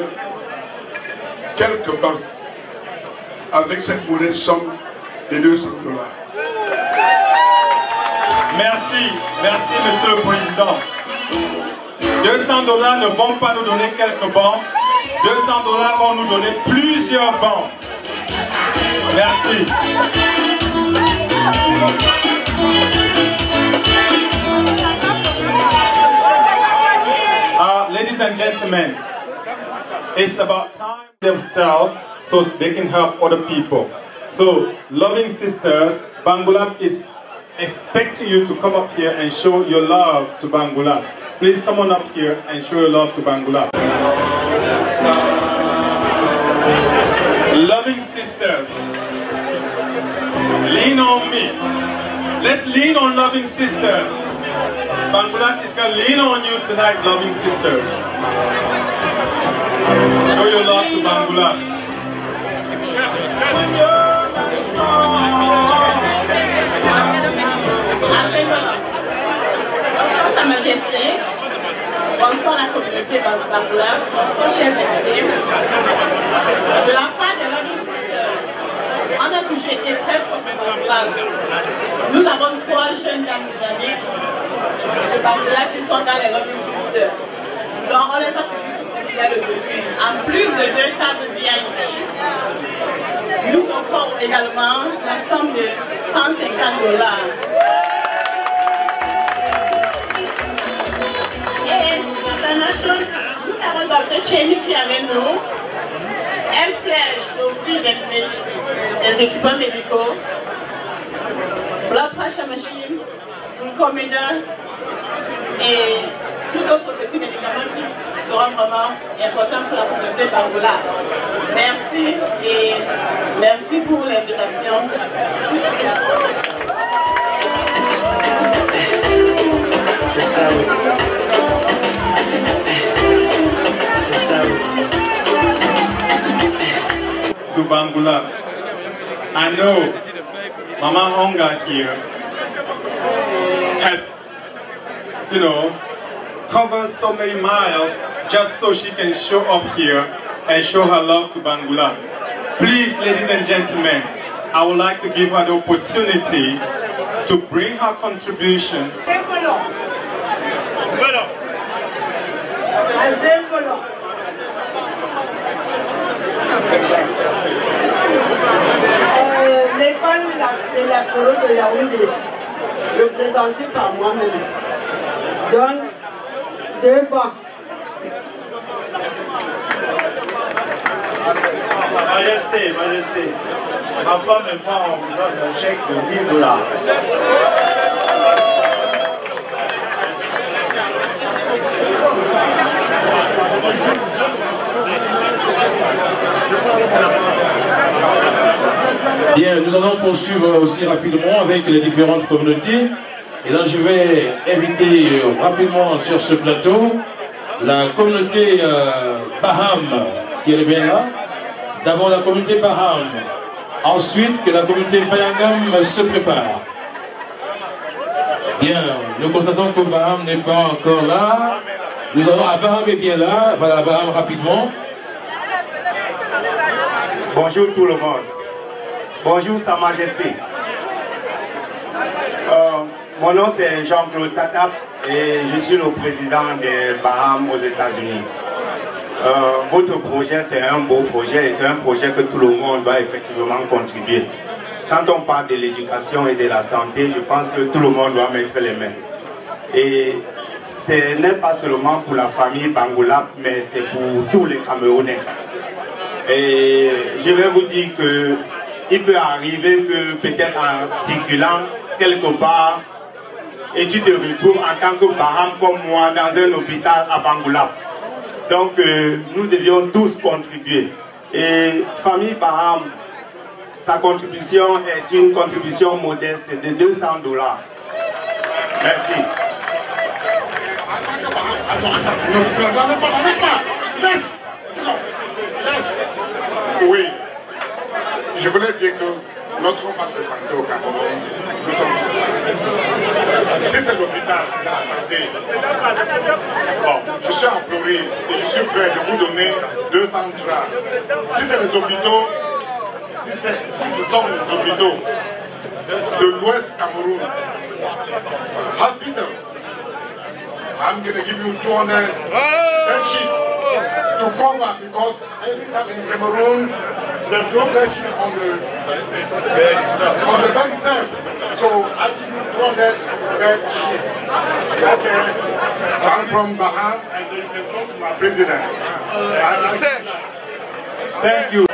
quelques bancs avec cette modeste somme de 200 dollars. Merci, merci Monsieur le Président. 200 dollars ne vont pas nous donner quelques bancs. 200 dollars vont nous donner plusieurs bancs. Merci. Gentlemen, it's about time themselves so they can help other people. So, loving sisters, Bangulab is expecting you to come up here and show your love to Bangulab. Please come on up here and show your love to Bangulab. Loving sisters, lean on me. Let's lean on loving sisters. Bangulab is going to lean on you tonight, loving sisters. Show your love to bonsoir la communauté Bamboula, bonsoir chers. De la de la très. Nous avons trois jeunes dames dynamiques de Bamboula qui sont dans les Robin Sisters. Donc on les a dès le début. En plus de deux tables VIP, nous offrons également la somme de 150 dollars. Et nous avons Dr. Cheney qui est avec nous. Elle pledge d'offrir des, des équipements médicaux, blood pressure machine, glucometer et tout autre petit médicament qui sera vraiment important pour la communauté Bangola. Merci et merci pour l'invitation. ça, oui. C'est ça, oui. to Bangula. I know Mama Onga here has, you know, covered so many miles just so she can show up here and show her love to Bangula. Please, ladies and gentlemen, I would like to give her the opportunity to bring her contribution. L'école de la de Yaoundé, représentée par moi-même, donne deux bancs. Majesté, Majesté, ma femme et moi, on vous donne un chèque de 1000 dollars. Bien, nous allons poursuivre aussi rapidement avec les différentes communautés. Et là, je vais inviter euh, rapidement sur ce plateau la communauté euh, Baham, si elle est bien là. D'abord la communauté Baham. Ensuite, que la communauté Bayangam se prépare. Bien, nous constatons que Baham n'est pas encore là. Nous allons, ah, Baham est bien là. Voilà, Baham rapidement. Bonjour tout le monde. Bonjour Sa Majesté. Euh, mon nom c'est Jean-Claude Tatap et je suis le président des Bahamas aux États-Unis. Euh, votre projet c'est un beau projet et c'est un projet que tout le monde doit effectivement contribuer. Quand on parle de l'éducation et de la santé, je pense que tout le monde doit mettre les mains. Et ce n'est pas seulement pour la famille Bangoulap, mais c'est pour tous les Camerounais. Et je vais vous dire que il peut arriver que peut-être en circulant quelque part, et tu te retrouves en tant que Baham comme moi dans un hôpital à Bangoulap. Donc euh, nous devions tous contribuer. Et famille Baham, sa contribution est une contribution modeste de 200 dollars. Merci. Oui. Je voulais dire que lorsqu'on parle de santé au Cameroun, nous sommes. Si c'est l'hôpital, c'est la santé. Bon, je suis en Floride et je suis prêt de vous donner 200 dollars. Si c'est les hôpitaux, si, si ce sont les hôpitaux de l'Ouest Cameroun, hospital, I'm going to give you 200 bed sheet to cover because every time in Cameroon, there's no sheet on the, on the bed itself. So I give you 200 bed sheet. Okay. I'm from Baham and then you can talk to my president. Uh, Thank you.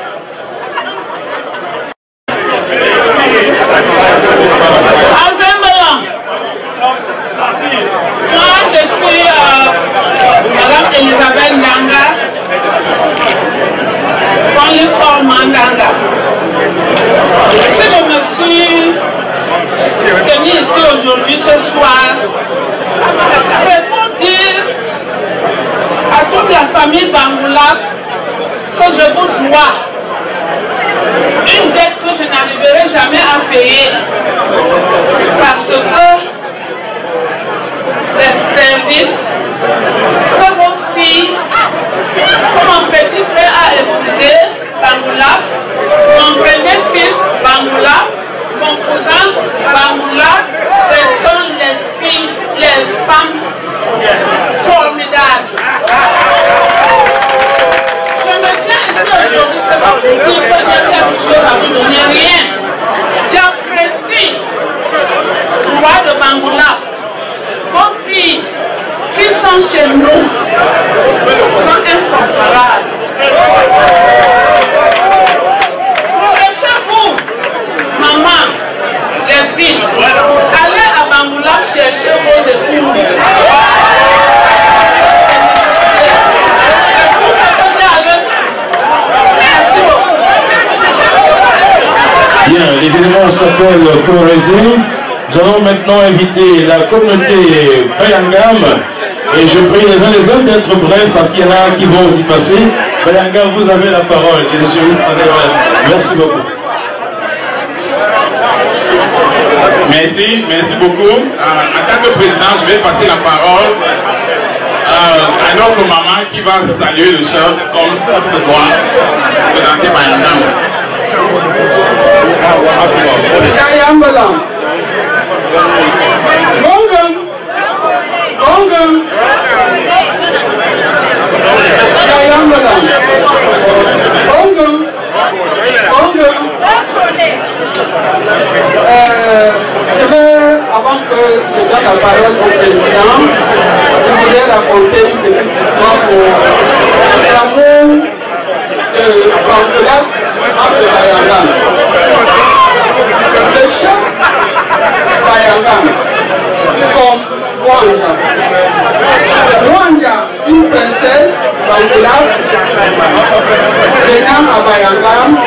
Florésie. Nous allons maintenant inviter la communauté Bayangam et je prie les uns les autres d'être brefs parce qu'il y en a qui vont aussi passer. Bayangam, vous avez la parole. Merci beaucoup. Merci, merci beaucoup. Euh, en tant que président, je vais passer la parole euh, à notre maman qui va saluer le chef comme ça se doit. Gongam. Gongam. Bayangam. Gongam. Gongam. Euh, je vais, avant que je donne la parole au président, je voudrais raconter une petite histoire pour l'amour de Bankolas entre Bayangam. Le chef Bayangam, comme Wanja. Wanja, une princesse Bankolas, venant à Bayangam,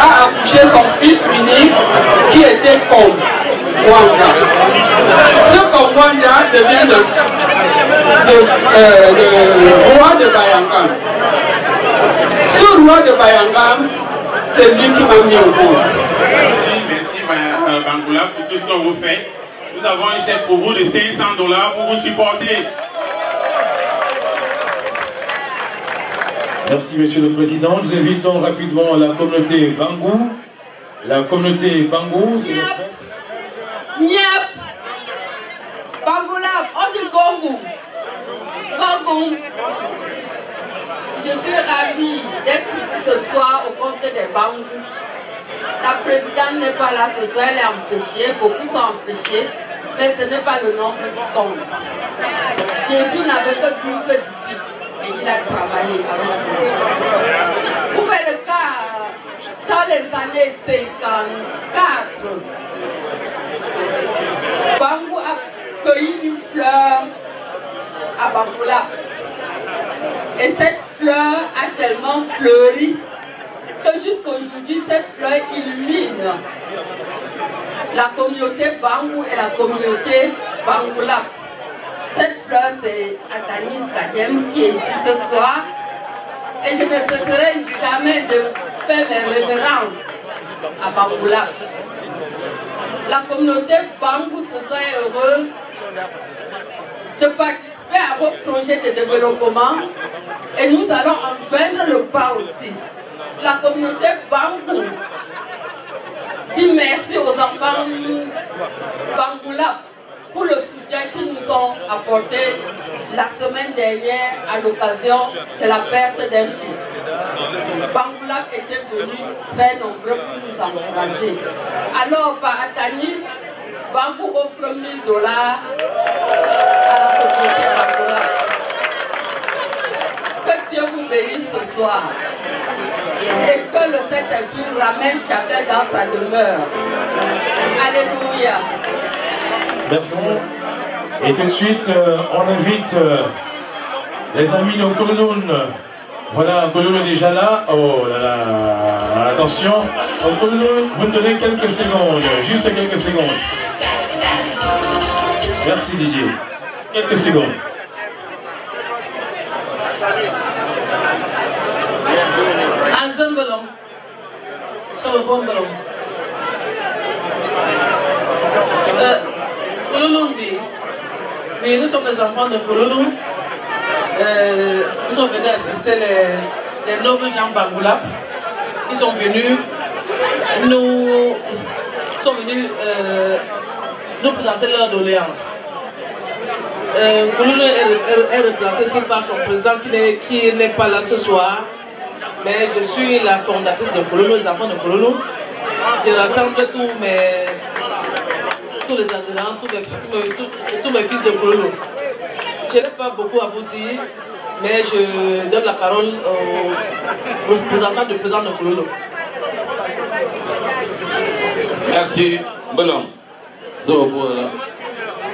a accouché son fils unique qui était comme Wanja. Ce comme Wanja devient le, le, euh, le roi de Bayangam. Ce roi de Bayangam, c'est lui qui m'a mis au monde. Merci euh, Bangoula pour tout ce que vous faites. Nous avons un chèque pour vous de 500 dollars pour vous supporter. Merci, Monsieur le Président. Nous invitons rapidement la communauté Bangou. La communauté Bangou, c'est le frère. Nyep. Bangoula, on dit Gongou. Je suis ravie d'être ici ce soir au compte des Bangou. La présidente n'est pas là ce soir, elle est empêchée, beaucoup sont empêchés, mais ce n'est pas le nombre qui compte. Jésus n'avait que 12 disciples il a travaillé avec. Vous faites le cas dans les années 54. Bangou a cueilli une fleur à Bangoula. Et cette fleur a tellement fleuri que jusqu'aujourd'hui, cette fleur illumine la communauté Bangou et la communauté Bangoula. Cette fleur, c'est Atanis Kadiems qui est ici ce soir. Et je ne cesserai jamais de faire mes révérences à Bangoula. La communauté Bangou se soit heureuse de participer à vos projets de développement et nous allons en joindre le pas aussi. La communauté Bangou dit merci aux enfants Bangoula pour le soutien qu'ils nous ont apporté la semaine dernière à l'occasion de la perte d'un fils. Bangoula était venu très nombreux pour nous encourager. Alors, par Atanis, Bangou offre 1000 dollars à la communauté Bangoula. Que Dieu vous bénisse ce soir. Et que le Saint-Esprit ramène chacun dans sa demeure. Alléluia. Merci. Et tout de suite, euh, on invite euh, les amis de Koloun. Voilà, Koloun est déjà là. Oh là là, attention. Koloun, vous me donnez quelques secondes, juste quelques secondes. Merci Didier. Quelques secondes. Bon ballon. Nous sommes les enfants de Koulouloum. Euh, nous sommes venus assister les, les nobles Jean Bangoula. Ils sont venus, nous sont venus euh, nous présenter leur doléance. Euh, est, est, représenté par son président qui n'est- qui n'est pas là ce soir. Mais je suis la fondatrice de Kouloulou, les enfants de Kouloulou. Je rassemble tous mes, tous les adhérents, tous mes, tous tous- mes fils de Kouloulou. Je n'ai pas beaucoup à vous dire, mais je donne la parole au représentant du président de Kouloulou. Merci.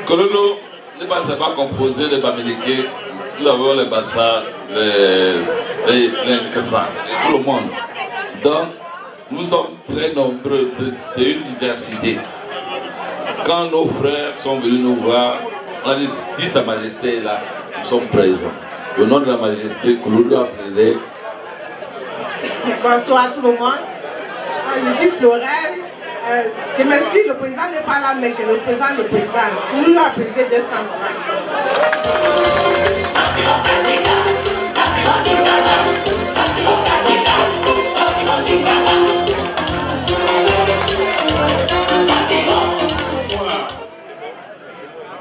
Kololo n'est pas, n'est pas composé de Bamileke. Nous avons les Bassa, les, les, tout le monde. Donc, nous sommes très nombreux. C'est une diversité. Quand nos frères sont venus nous voir, on a dit si Sa Majesté est là, nous sommes présents. Au nom de la Majesté, que nous lui appelons. Bonsoir tout le monde. Euh, Je suis Florel. Euh, je m'excuse, le président n'est pas là, mais je représente le président. Nous lui appelons 200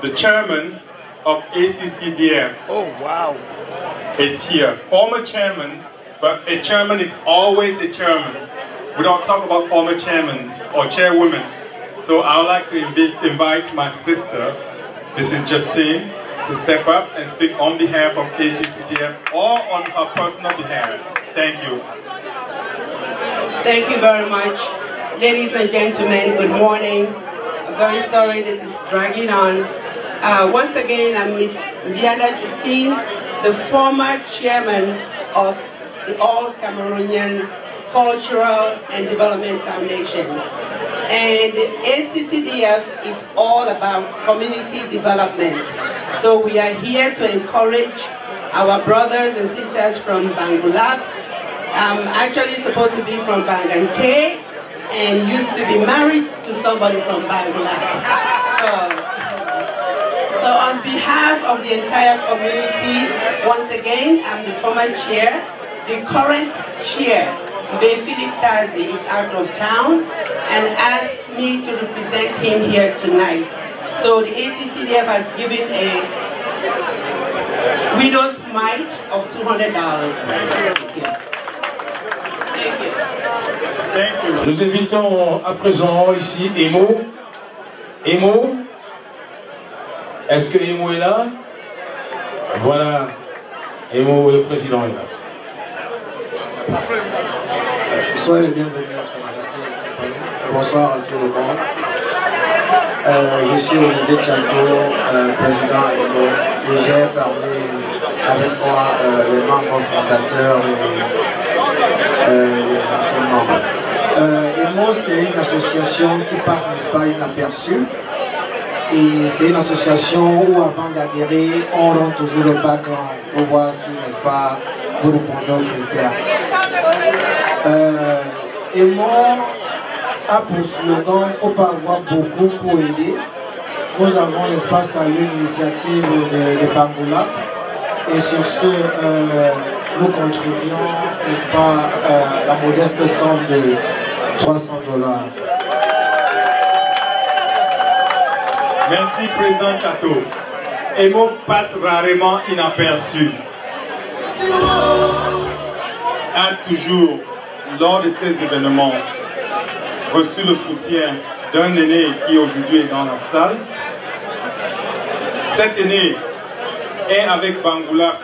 The chairman of ACCDF. Oh, wow. Is here. Former chairman, but a chairman is always a chairman. We don't talk about former chairmen or chairwomen. So I would like to invi- invite my sister, Mrs. Justine, to step up and speak on behalf of ACCDF or on her personal behalf. Thank you. Thank you very much. Ladies and gentlemen, good morning. I'm very sorry this is dragging on. Uh, once again, I'm Diana Justine, the former chairman of the All Cameroonian Cultural and Development Foundation. And ACCDF is all about community development. So we are here to encourage our brothers and sisters from Bangulab. I'm actually supposed to be from Bangante and used to be married to somebody from Bangulab. So, so on behalf of the entire community, once again, I'm the former chair. The current chair, Bay Philip Tazi, is out of town and asked me to represent him here tonight. So the ACCDF has given a widow's mite of $200. Thank you. Nous invitons à présent ici Emo. Emo. Est-ce que Emo est là? Voilà. Emo, le président est là. Soyez les bienvenus à Sa Majesté. Bonsoir à tout le monde. Euh, je suis Olivier Tchanto, euh, président EMO, et j'ai parmi avec moi euh, les membres fondateurs et euh, les anciens membres. Euh, EMO, c'est une association qui passe, n'est-ce pas, inaperçue. Et c'est une association où, avant d'adhérer, on rend toujours le background pour voir si, n'est-ce pas, vous répondez aux critères. Euh, et moi, a pour il ne faut pas avoir beaucoup pour aider. Nous avons l'espace à l'initiative de, de. Et sur ce, euh, nous contribuons, n'est-ce pas, euh, la modeste somme de 300 dollars. Merci, Président Chateau. Emo passe rarement inaperçu. A toujours, lors de ces événements, reçu le soutien d'un aîné qui aujourd'hui est dans la salle. Cet aîné est avec Bangoula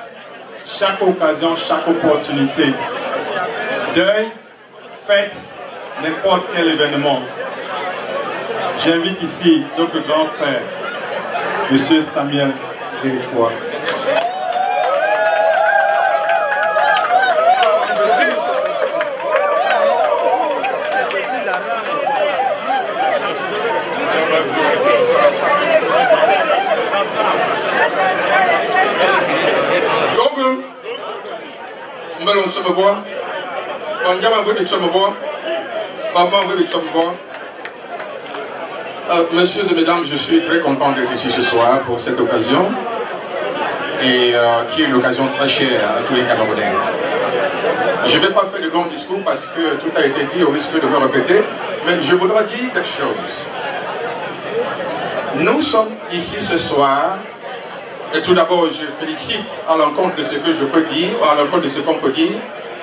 chaque occasion, chaque opportunité. Deuil, fête, n'importe quel événement. J'invite ici notre grand frère, M. Samuel mbelon sama bois, panjama veut sama bois, maman veut sama bois. Euh, Messieurs et mesdames, je suis très content d'être ici ce soir pour cette occasion et euh, qui est une occasion très chère à tous les Camerounais. Je ne vais pas faire de grands discours parce que tout a été dit au risque de me répéter, mais je voudrais dire quelque chose. Nous sommes ici ce soir et tout d'abord, je félicite à l'encontre de ce que je peux dire, ou à l'encontre de ce qu'on peut dire,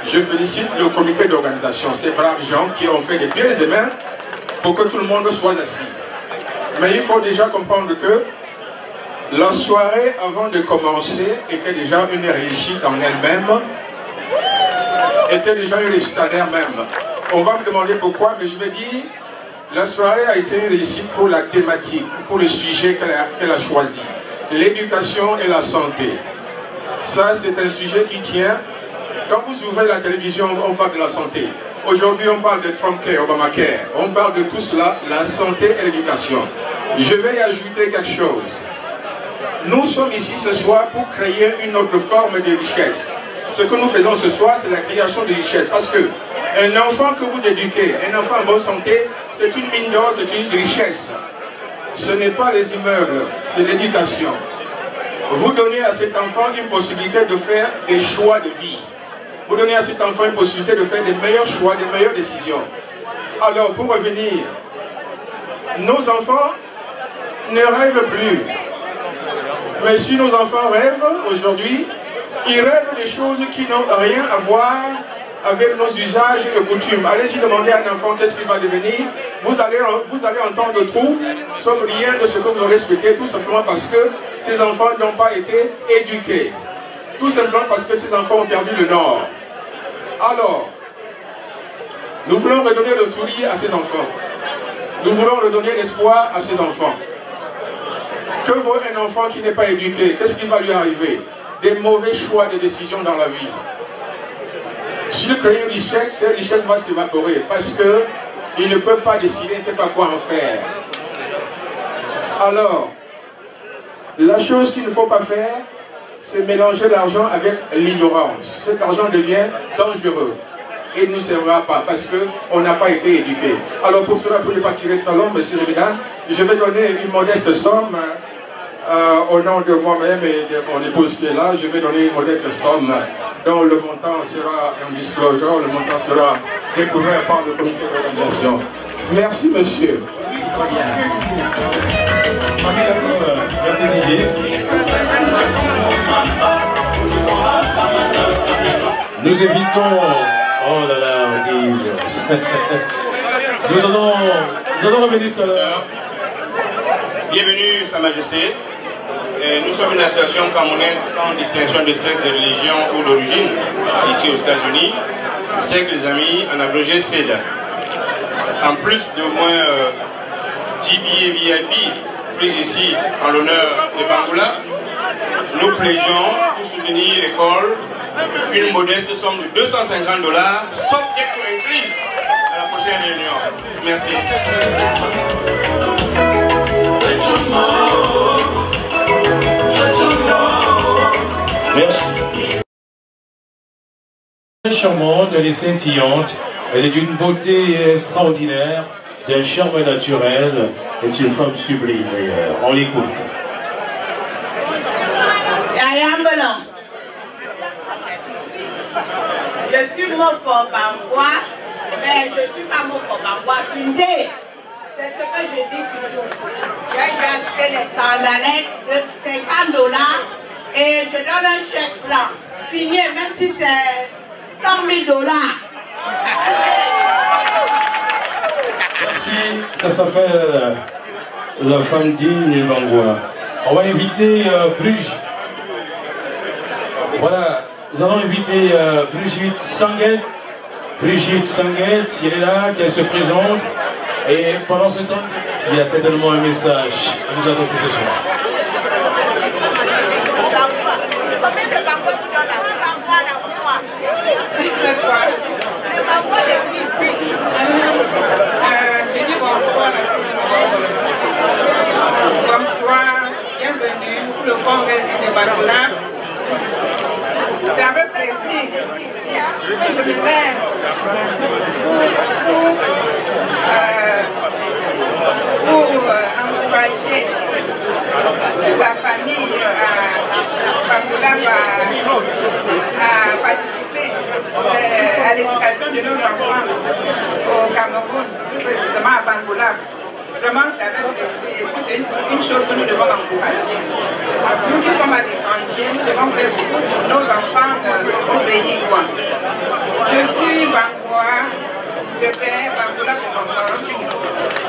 je félicite le comité d'organisation, ces braves gens qui ont fait des pieds et mains pour que tout le monde soit assis. Mais il faut déjà comprendre que la soirée avant de commencer était déjà une réussite en elle-même. On va me demander pourquoi, mais je vais dire, la soirée a été une réussite pour la thématique, pour le sujet qu'elle a, a choisi l'éducation et la santé. Ça, c'est un sujet qui tient. Quand vous ouvrez la télévision, on parle de la santé. Aujourd'hui, on parle de Trump Care, Obamacare. On parle de tout cela, la santé et l'éducation. Je vais y ajouter quelque chose. Nous sommes ici ce soir pour créer une autre forme de richesse. Ce que nous faisons ce soir, c'est la création de richesse. Parce que un enfant que vous éduquez, un enfant en bonne santé, c'est une mine d'or, c'est une richesse. Ce n'est pas les immeubles, c'est l'éducation. Vous donnez à cet enfant une possibilité de faire des choix de vie. Vous donnez à cet enfant une possibilité de faire des meilleurs choix, des meilleures décisions. Alors, pour revenir, nos enfants ne rêvent plus. Mais si nos enfants rêvent aujourd'hui, ils rêvent des choses qui n'ont rien à voir avec nos usages et coutumes. Allez-y demander à un enfant qu'est-ce qu'il va devenir. Vous allez, vous allez entendre tout, sauf rien de ce que vous aurez souhaité, tout simplement parce que ces enfants n'ont pas été éduqués. Tout simplement parce que ces enfants ont perdu le nord. Alors, nous voulons redonner le sourire à ces enfants. Nous voulons redonner l'espoir à ces enfants. Que vaut un enfant qui n'est pas éduqué? Qu'est-ce qui va lui arriver? Des mauvais choix de décision dans la vie. S'il crée une richesse, cette richesse va s'évaporer parce qu'il ne peut pas décider c'est pas quoi en faire. Alors, la chose qu'il ne faut pas faire, c'est mélanger l'argent avec l'ignorance. Cet argent devient dangereux et ne nous servira pas parce qu'on n'a pas été éduqué. Alors pour cela, pour ne pas tirer trop long, monsieur Général, je vais donner une modeste somme euh, au nom de moi-même et de mon épouse qui est là. Je vais donner une modeste somme dont le montant sera un disclosure, le montant sera découvert par le comité d'organisation. Merci monsieur. Très bien. Merci Didier. Nous évitons... Oh là là, Didier. nous, allons, nous allons revenir tout à l'heure. Bienvenue, Sa Majesté. Et nous sommes une association camerounaise sans distinction de sexe, de religion ou d'origine, ici aux États-Unis. C'est que les amis en abrégé CEDA. En plus de moins euh, 10 billets VIP pris ici en l'honneur de Bangoula, nous plaidions pour soutenir l'école une modeste somme de 250 dollars, subject to increase à la prochaine réunion. Merci. Merci. Elle est charmante, elle est scintillante, elle est d'une beauté extraordinaire, d'un charme naturel, et c'est une femme sublime. On l'écoute. Je suis Mofo Bangwa, mais je ne suis pas Mofo Bangwa Tunde. C'est ce que je dis toujours. J'ai acheté les sandalettes de 50 dollars et je donne un chèque blanc, signé, même si c'est 100 000 dollars. Merci, ça s'appelle euh, La femme digne Bangwa. On va inviter euh, Bruges. Voilà, nous allons inviter euh, Brigitte Sanguet. Brigitte Sanguet, si elle est là, qu'elle se présente. Et pendant ce temps, il y a certainement un message à nous adresser ce soir. Bonsoir le Bangola. C'est avec plaisir je me lève pour, euh, euh, encourager la famille à à participer euh, à l'éducation de nos enfants au Cameroun, précisément à Bangola. Vraiment, c'est avec plaisir. C'est une, chose que nous devons encourager. Nous qui sommes à l'étranger, nous devons faire beaucoup pour nos enfants euh, au pays. Je suis Bangoa, de père Bangola pour maman.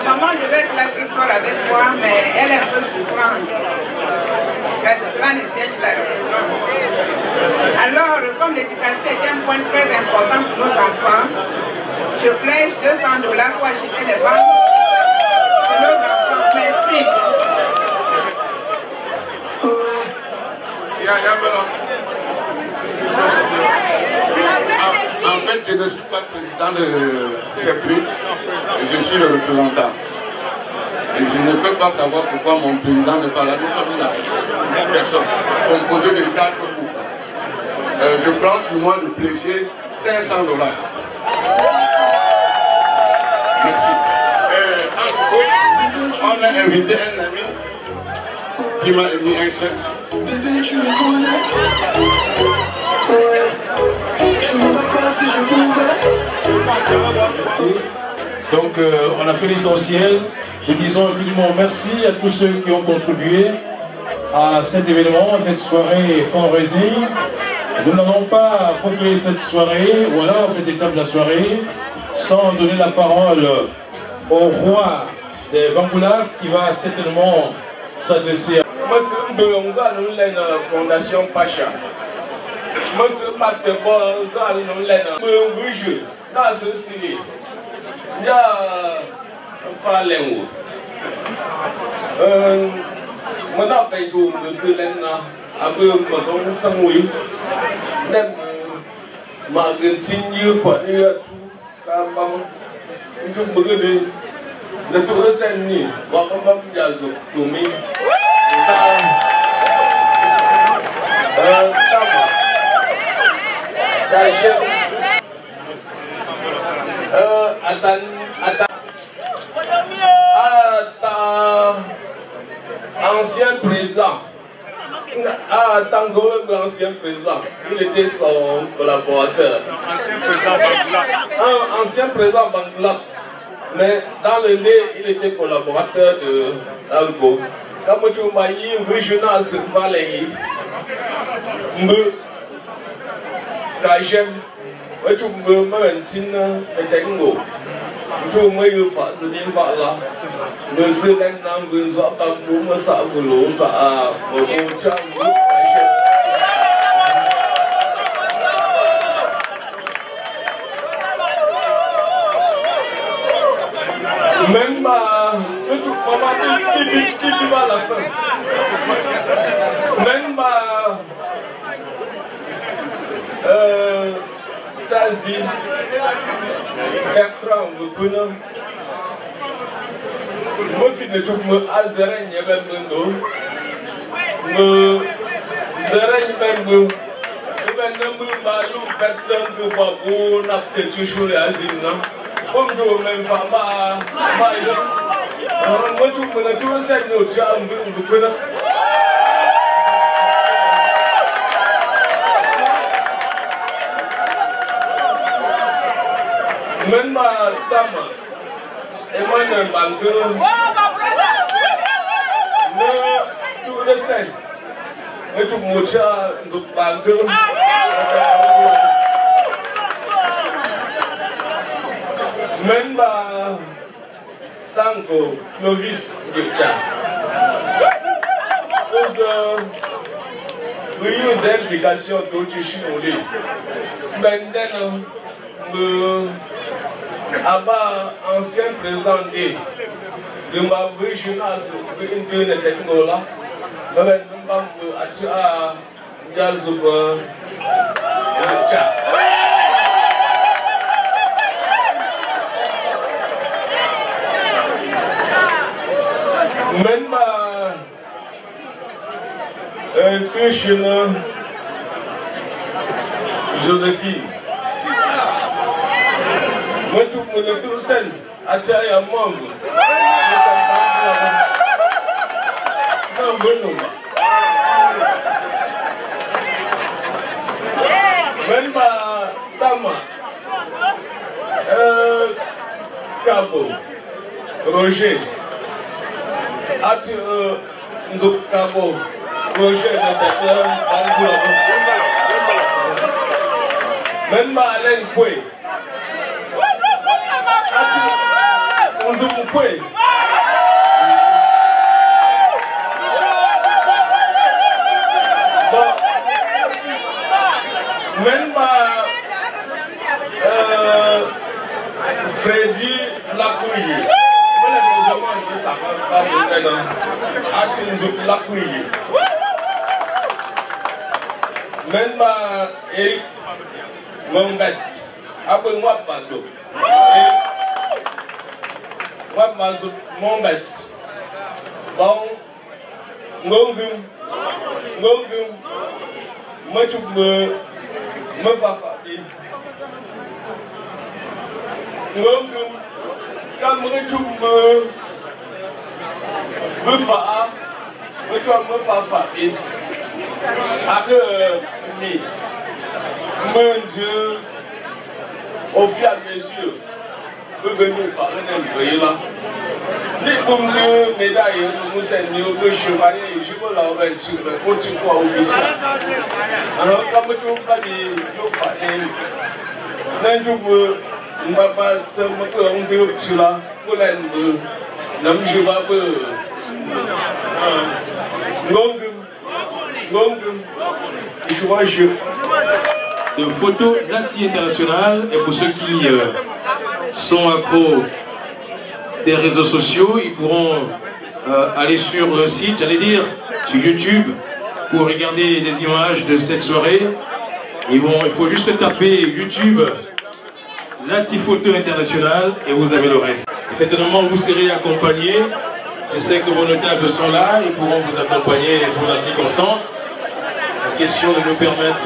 Maman devait être là ce soir avec moi, mais elle est un peu souffrante. La souffrance Étienne qui la représente. Alors, comme l'éducation est un point très important pour nos enfants, je flèche 200 dollars pour acheter les banques de. En, fait, je ne suis pas président de CEPRI, je suis le représentant. Et je ne peux pas savoir pourquoi mon président n'est pas là. Nous sommes. Personne. Composé de quatre groupes. Euh, je prends sur moi le plégier 500 dollars. Merci. Euh, on a invité un ami qui m'a émis un chèque. Bébé, tu me connais Ouais. Je ne sais pas si je pouvais. Donc euh, on a fait l'essentiel. Nous disons infiniment merci à tous ceux qui ont contribué à cet événement, à cette soirée fundraising. Nous n'avons pas conclu cette soirée, ou alors cette étape de la soirée, sans donner la parole au roi des Bangoula qui va certainement s'adresser à... Monsieur Mbelonza nous l'a la fondation Pacha. Monsieur Matebonza nous l'a na Mbouju. Dans ce Syrie. Il y a Falengo. Euh, mon appel tout monsieur Lena. Un peu Madon Samui. Dem Margentine, quoi, il y a tout. Comme itu begitu dan terus ni waktu bam jazo tumi tam tama dashe atan atan atan ancien président ah, Tango, l'ancien président, il était son collaborateur. Ancien président Bangoula. Un ancien président Bangoula. Mais dans le nez, il était collaborateur de Tango. Comme tu m'as dit, régional se valait. Me, Kajem, tu me maintiens et Tango. Tu me y fais, je dis pas là. Me se l'en besoin pas pour me ça pour l'eau, ça a, me Même pas, tu maman dit, dit, dit, dit à la fin. Même pas, euh, Tazi, Bertrand, vous connaissez. Moi, je ne trouve pas Azeren, il y a même un nom. Me, Zeren, même un Even number balu fetsen ke babu nak ke cucu le azim na. Om do men fa ba ba ya. Mo chu mo na tu se no cha mbu mbu ko na. Men ba tama. E mo na bangu. Ne tu le sen. Itu mucha untuk bantu. Member Tango Clovis d'autres chinois. Maintenant, le Abba, ancien président de ma de la technologie, Bapak Bambu Acua Jazuba Raja. Memba Krishna Josephine. Muito muito sen acha ya Mungu. Não, não. Member Tama euh, Cabo Roger Ati euh, Nzok Cabo Roger de Tete Bangula Member Alain Kwe Ati Nzok Kwe même pas euh, Freddy Lakouye. Voilà que je demande maintenant. Achinzouk Lakouye. Même pas Eric Mombet. Après moi, Bazo. Moi, Bazo Mombet. Bon, ngongum, ngongum, macuk me, me fafa. Ngongum, kam ngacuk me, me fa, macuk me fafa. Avec mi, mon Dieu, au fur et à mesure, pays là. Ni kumdu médaille veux la officiel. Alors comme tu pas dit nous faire nan tu veux mbaba se me que on dit tu là pour la nous nam je va peu ngongum ngongum je de photos Nati International et pour ceux qui euh, sont accros des réseaux sociaux, ils pourront euh, aller sur le site, j'allais dire sur YouTube, pour regarder des images de cette soirée. Ils vont, il faut juste taper YouTube Nati Photo International et vous avez le reste. Et certainement vous serez accompagnés. Je sais que vos notables sont là, ils pourront vous accompagner pour la circonstance. C'est question de nous permettre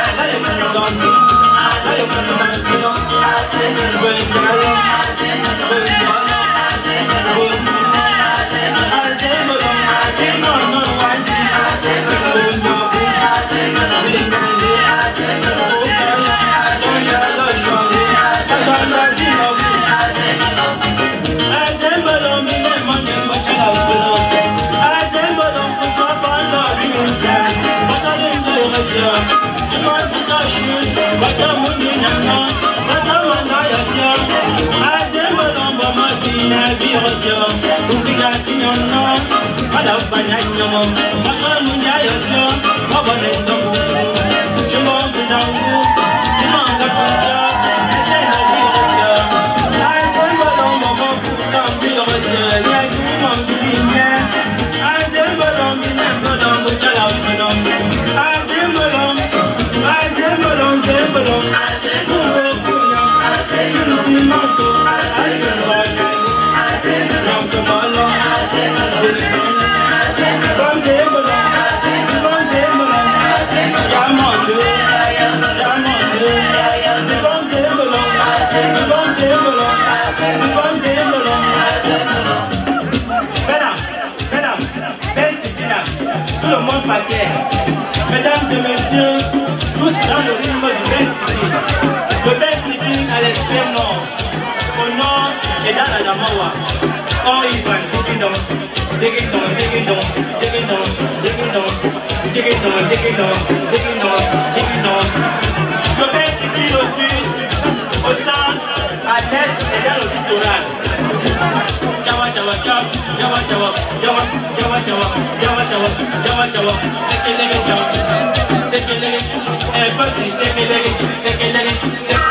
Mesdames et extrême nord, au nord et dans la Damawa. Or, ils vont, digidon, digidon, digidon, digidon, digidon, digidon, digidon, digidon, digidon. Je vais ici au sud, au centre, à l'est et dans le littoral. Jawa jawa jawa jawa jawa jawa jawa take jawa jawa jawa jawa sekelege take sekelege ebasi sekelege sekelege sekelege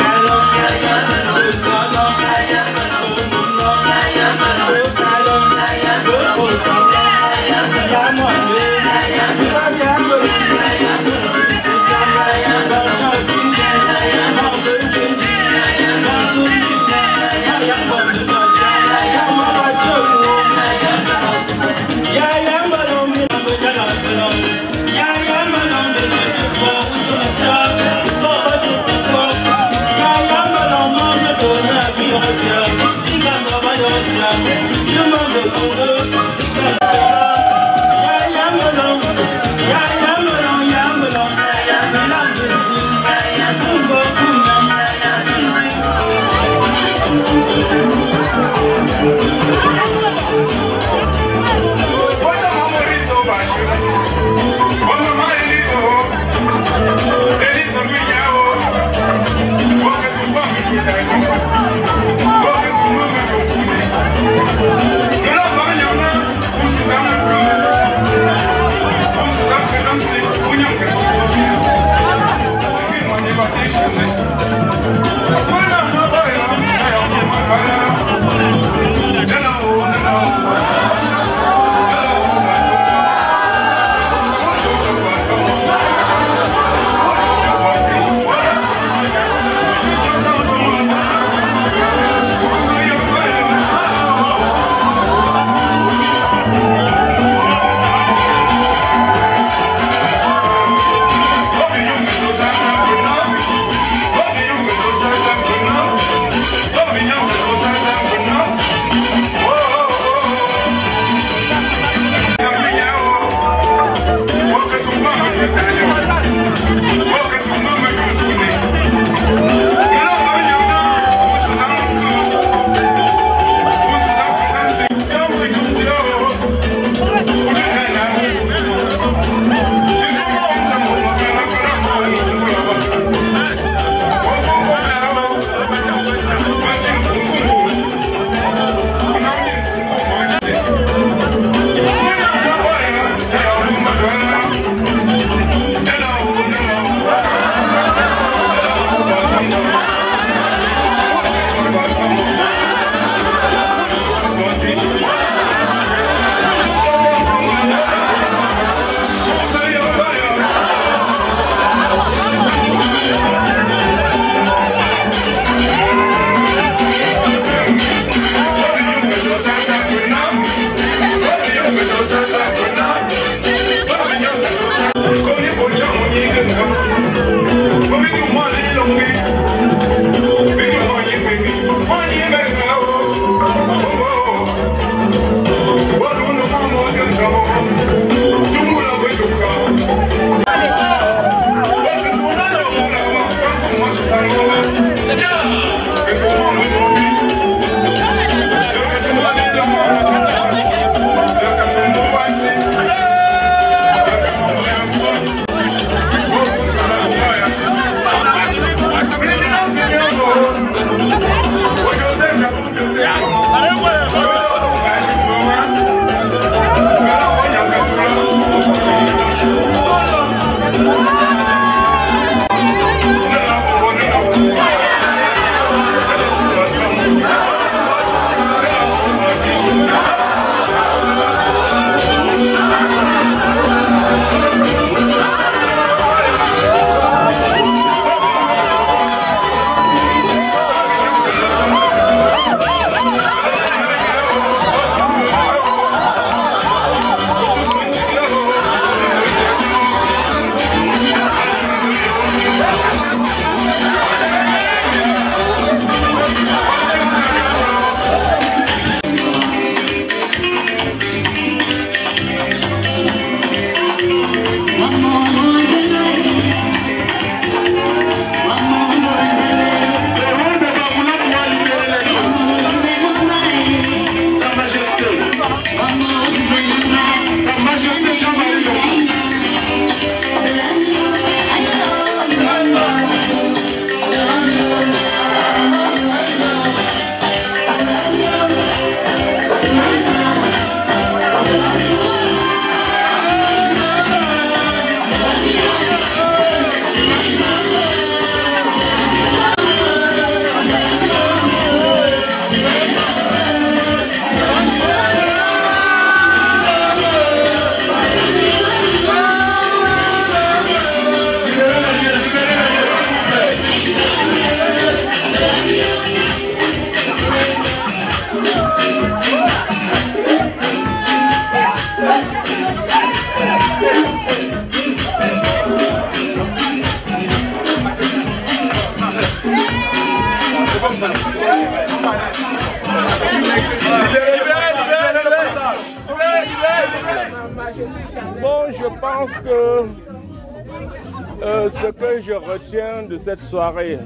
soirée,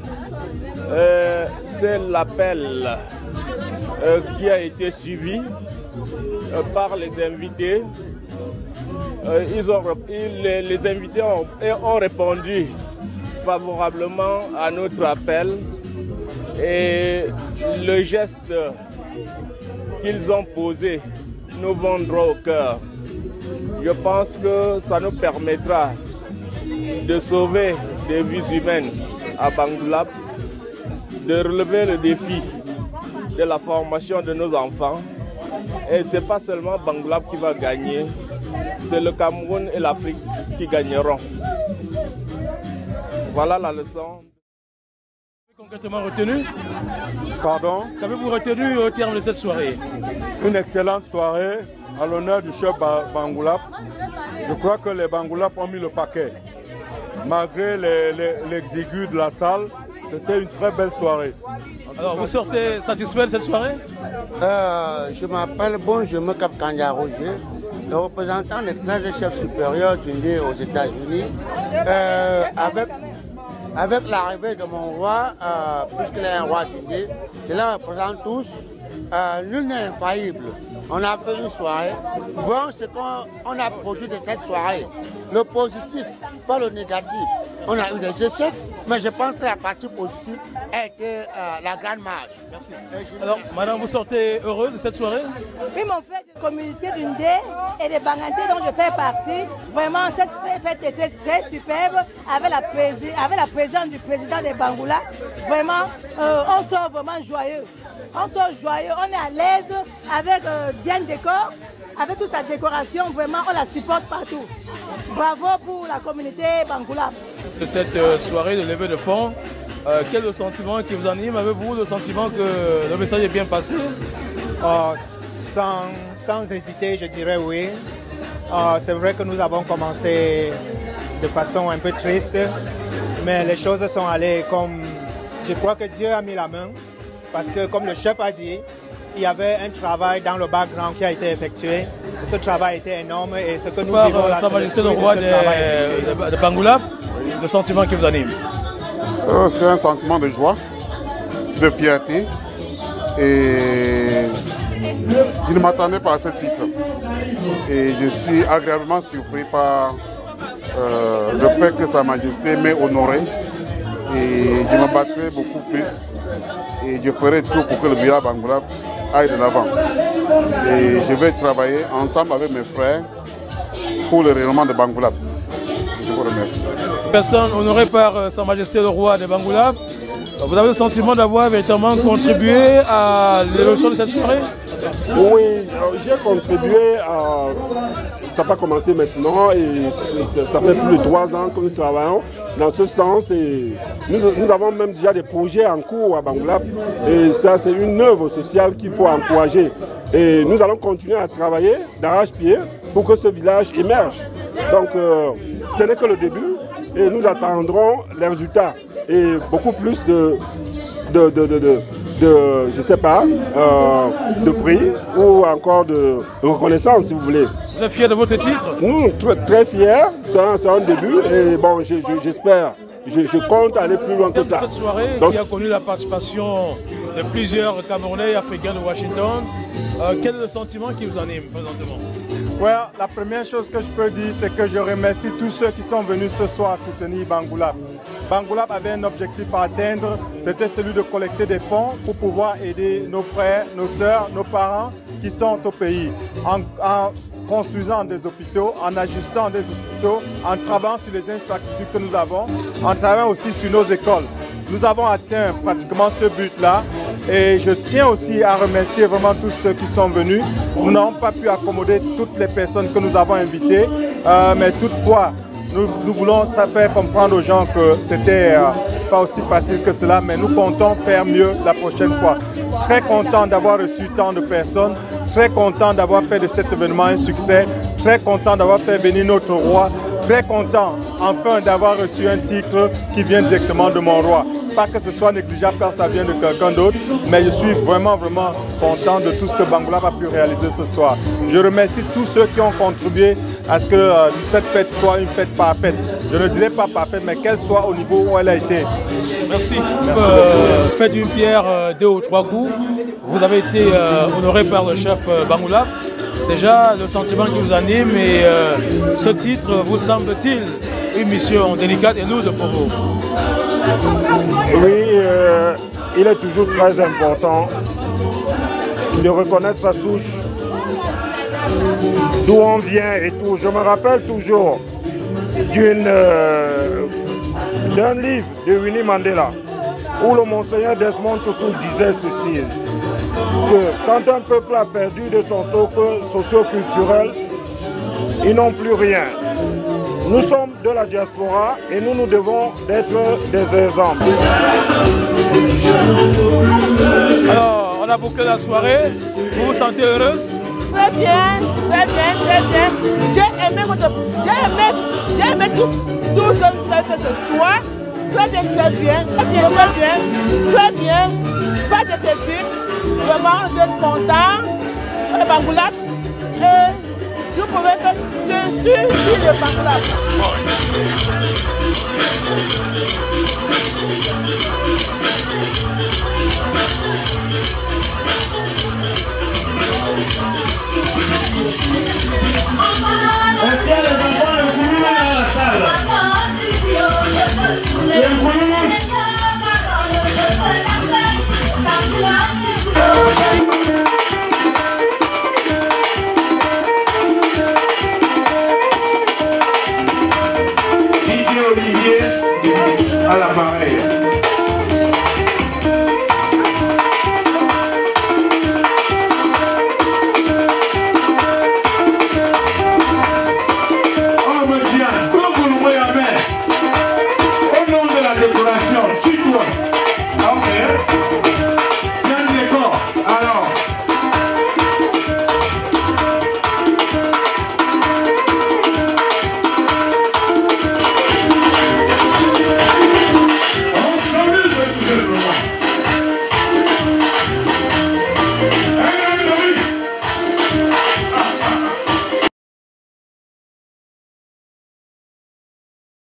euh, c'est l'appel euh, qui a été suivi par les invités. Ils ont, les, invités ont répondu favorablement à notre appel et le geste qu'ils ont posé nous vendra au cœur. Je pense que ça nous permettra de sauver des vies humaines à Bangoulap, de relever le défi de la formation de nos enfants. Et ce n'est pas seulement Bangoulap qui va gagner, c'est le Cameroun et l'Afrique qui gagneront. Voilà la leçon. Concrètement retenu? Pardon? Qu'avez-vous retenu au terme de cette soirée? Une excellente soirée à l'honneur du chef Bangoulap. Je crois que les Bangoulap ont mis le paquet. Malgré l'exigu de la salle, c'était une très belle soirée. Alors, vous sortez satisfait de cette soirée? Euh, Je m'appelle Bon, je me Cap Kanya Roger, le représentant des 13 chefs supérieurs du aux États-Unis. Euh, avec avec l'arrivée de mon roi, euh, puisqu'il est un roi d'Indie, je les représente tous. Euh, nul n'est infaillible. On a fait une soirée. Voyons ce qu'on a produit de cette soirée. Le positif, pas le négatif. On a eu des échecs, mais je pense que la partie positive a été euh, la grande marge. Merci. Alors, madame, vous sortez heureuse de cette soirée? Oui, mon frère, de communauté d'une et des Bangantés dont je fais partie. Vraiment, cette fête était très superbe avec la, avec la présence du président des Bangoula. Vraiment, euh, on sort vraiment joyeux. On sort joyeux, on est à l'aise avec euh, Diane Décor avec toute sa décoration, vraiment, on la supporte partout. Bravo pour la communauté Bangoula. De cette euh, soirée de levée de fonds, euh, quel est le sentiment qui vous anime? Avez-vous le sentiment que le message est bien passé? Ah, sans, hésiter, je dirais oui. Ah, c'est vrai que nous avons commencé de façon un peu triste, mais les choses sont allées comme... Je crois que Dieu a mis la main, parce que comme le chef a dit, il y avait un travail dans le background qui a été effectué. Ce travail était énorme et ce que nous Par vivons là, Sa Majesté le roi de, de, de Bangoula, le sentiment qui vous anime euh, C'est un sentiment de joie, de fierté et je ne m'attendais pas à ce titre. Et je suis agréablement surpris par euh, le fait que Sa Majesté m'ait honoré et je me battrai beaucoup plus et je ferai tout pour que le village Bangoula aille de l'avant. Et je vais travailler ensemble avec mes frères pour le rayonnement de Bangoulab. Je vous remercie. Personne honorée par euh, Sa Majesté le roi de Bangoulab, vous avez le sentiment d'avoir véritablement contribué à l'évolution de cette soirée? Oui, euh, j'ai contribué à... Ça n'a pas commencé maintenant et ça fait plus de trois ans que nous travaillons dans ce sens nous, avons même déjà des projets en cours à Bangoulap et ça c'est une œuvre sociale qu'il faut encourager. Et nous allons continuer à travailler d'arrache-pied pour que ce village émerge. Donc euh, ce n'est que le début et nous attendrons les résultats. Et beaucoup plus de, de, de, de, de je sais pas, euh, de prix ou encore de reconnaissance si vous voulez. Vous êtes fier de votre titre? Très, très fiers, c'est un, début. Et bon, j'espère, je, compte aller plus loin que ça. Cette soirée qui a connu la participation de plusieurs Camerounais et Africains de Washington, euh, quel est le sentiment qui vous anime présentement? La première chose que je peux dire, c'est que je remercie tous ceux qui sont venus ce soir soutenir Bangoulap. Bangoulap avait un objectif à atteindre, c'était celui de collecter des fonds pour pouvoir aider nos frères, nos sœurs, nos parents qui sont au pays. En, en construisant des hôpitaux, en ajustant des hôpitaux, en travaillant sur les infrastructures que nous avons, en travaillant aussi sur nos écoles. Nous avons atteint pratiquement ce but-là et je tiens aussi à remercier vraiment tous ceux qui sont venus. Nous n'avons pas pu accommoder toutes les personnes que nous avons invitées, euh, mais toutefois, nous, voulons faire comprendre aux gens que c'était euh, pas aussi facile que cela, mais nous comptons faire mieux la prochaine fois. Très content d'avoir reçu tant de personnes, très content d'avoir fait de cet événement un succès, très content d'avoir fait venir notre roi très content enfin d'avoir reçu un titre qui vient directement de mon roi. Pas que ce soit négligeable quand ça vient de quelqu'un d'autre, mais je suis vraiment, vraiment content de tout ce que Bangoulap a pu réaliser ce soir. Je remercie tous ceux qui ont contribué à ce que euh, cette fête soit une fête parfaite. Je ne dirais pas parfaite, mais qu'elle soit au niveau où elle a été. Merci. Euh, faites une pierre euh, deux ou trois coups. Vous avez été euh, honoré par le chef euh, Bangoula. Déjà, le sentiment qui vous anime et euh, ce titre vous semble-t-il une mission délicate et lourde pour vous? Oui, il est toujours très important de reconnaître sa souche, d'où on vient et tout. Je me rappelle toujours d'un livre de Winnie Mandela où le monseigneur Desmond Tutu disait ceci que quand un peuple a perdu de son socle socio-culturel, ils n'ont plus rien. Nous sommes de la diaspora et nous nous devons d'être des exemples. Alors, on a bouclé la soirée. Vous vous sentez heureuse? Très bien, très bien, très bien. J'ai aimé votre. J'ai aimé, j'ai aimé tout, tout ce que vous avez fait ce soir. Très bien, très bien, très bien, très bien, très bien. Pas de petite. Vraiment, je suis content. Le Bangoulak. Et je pouvais que je suis sur le Bangoulak. Est-ce qu'il y a les enfants de dans la salle? Les Didier Olivier à l'appareil.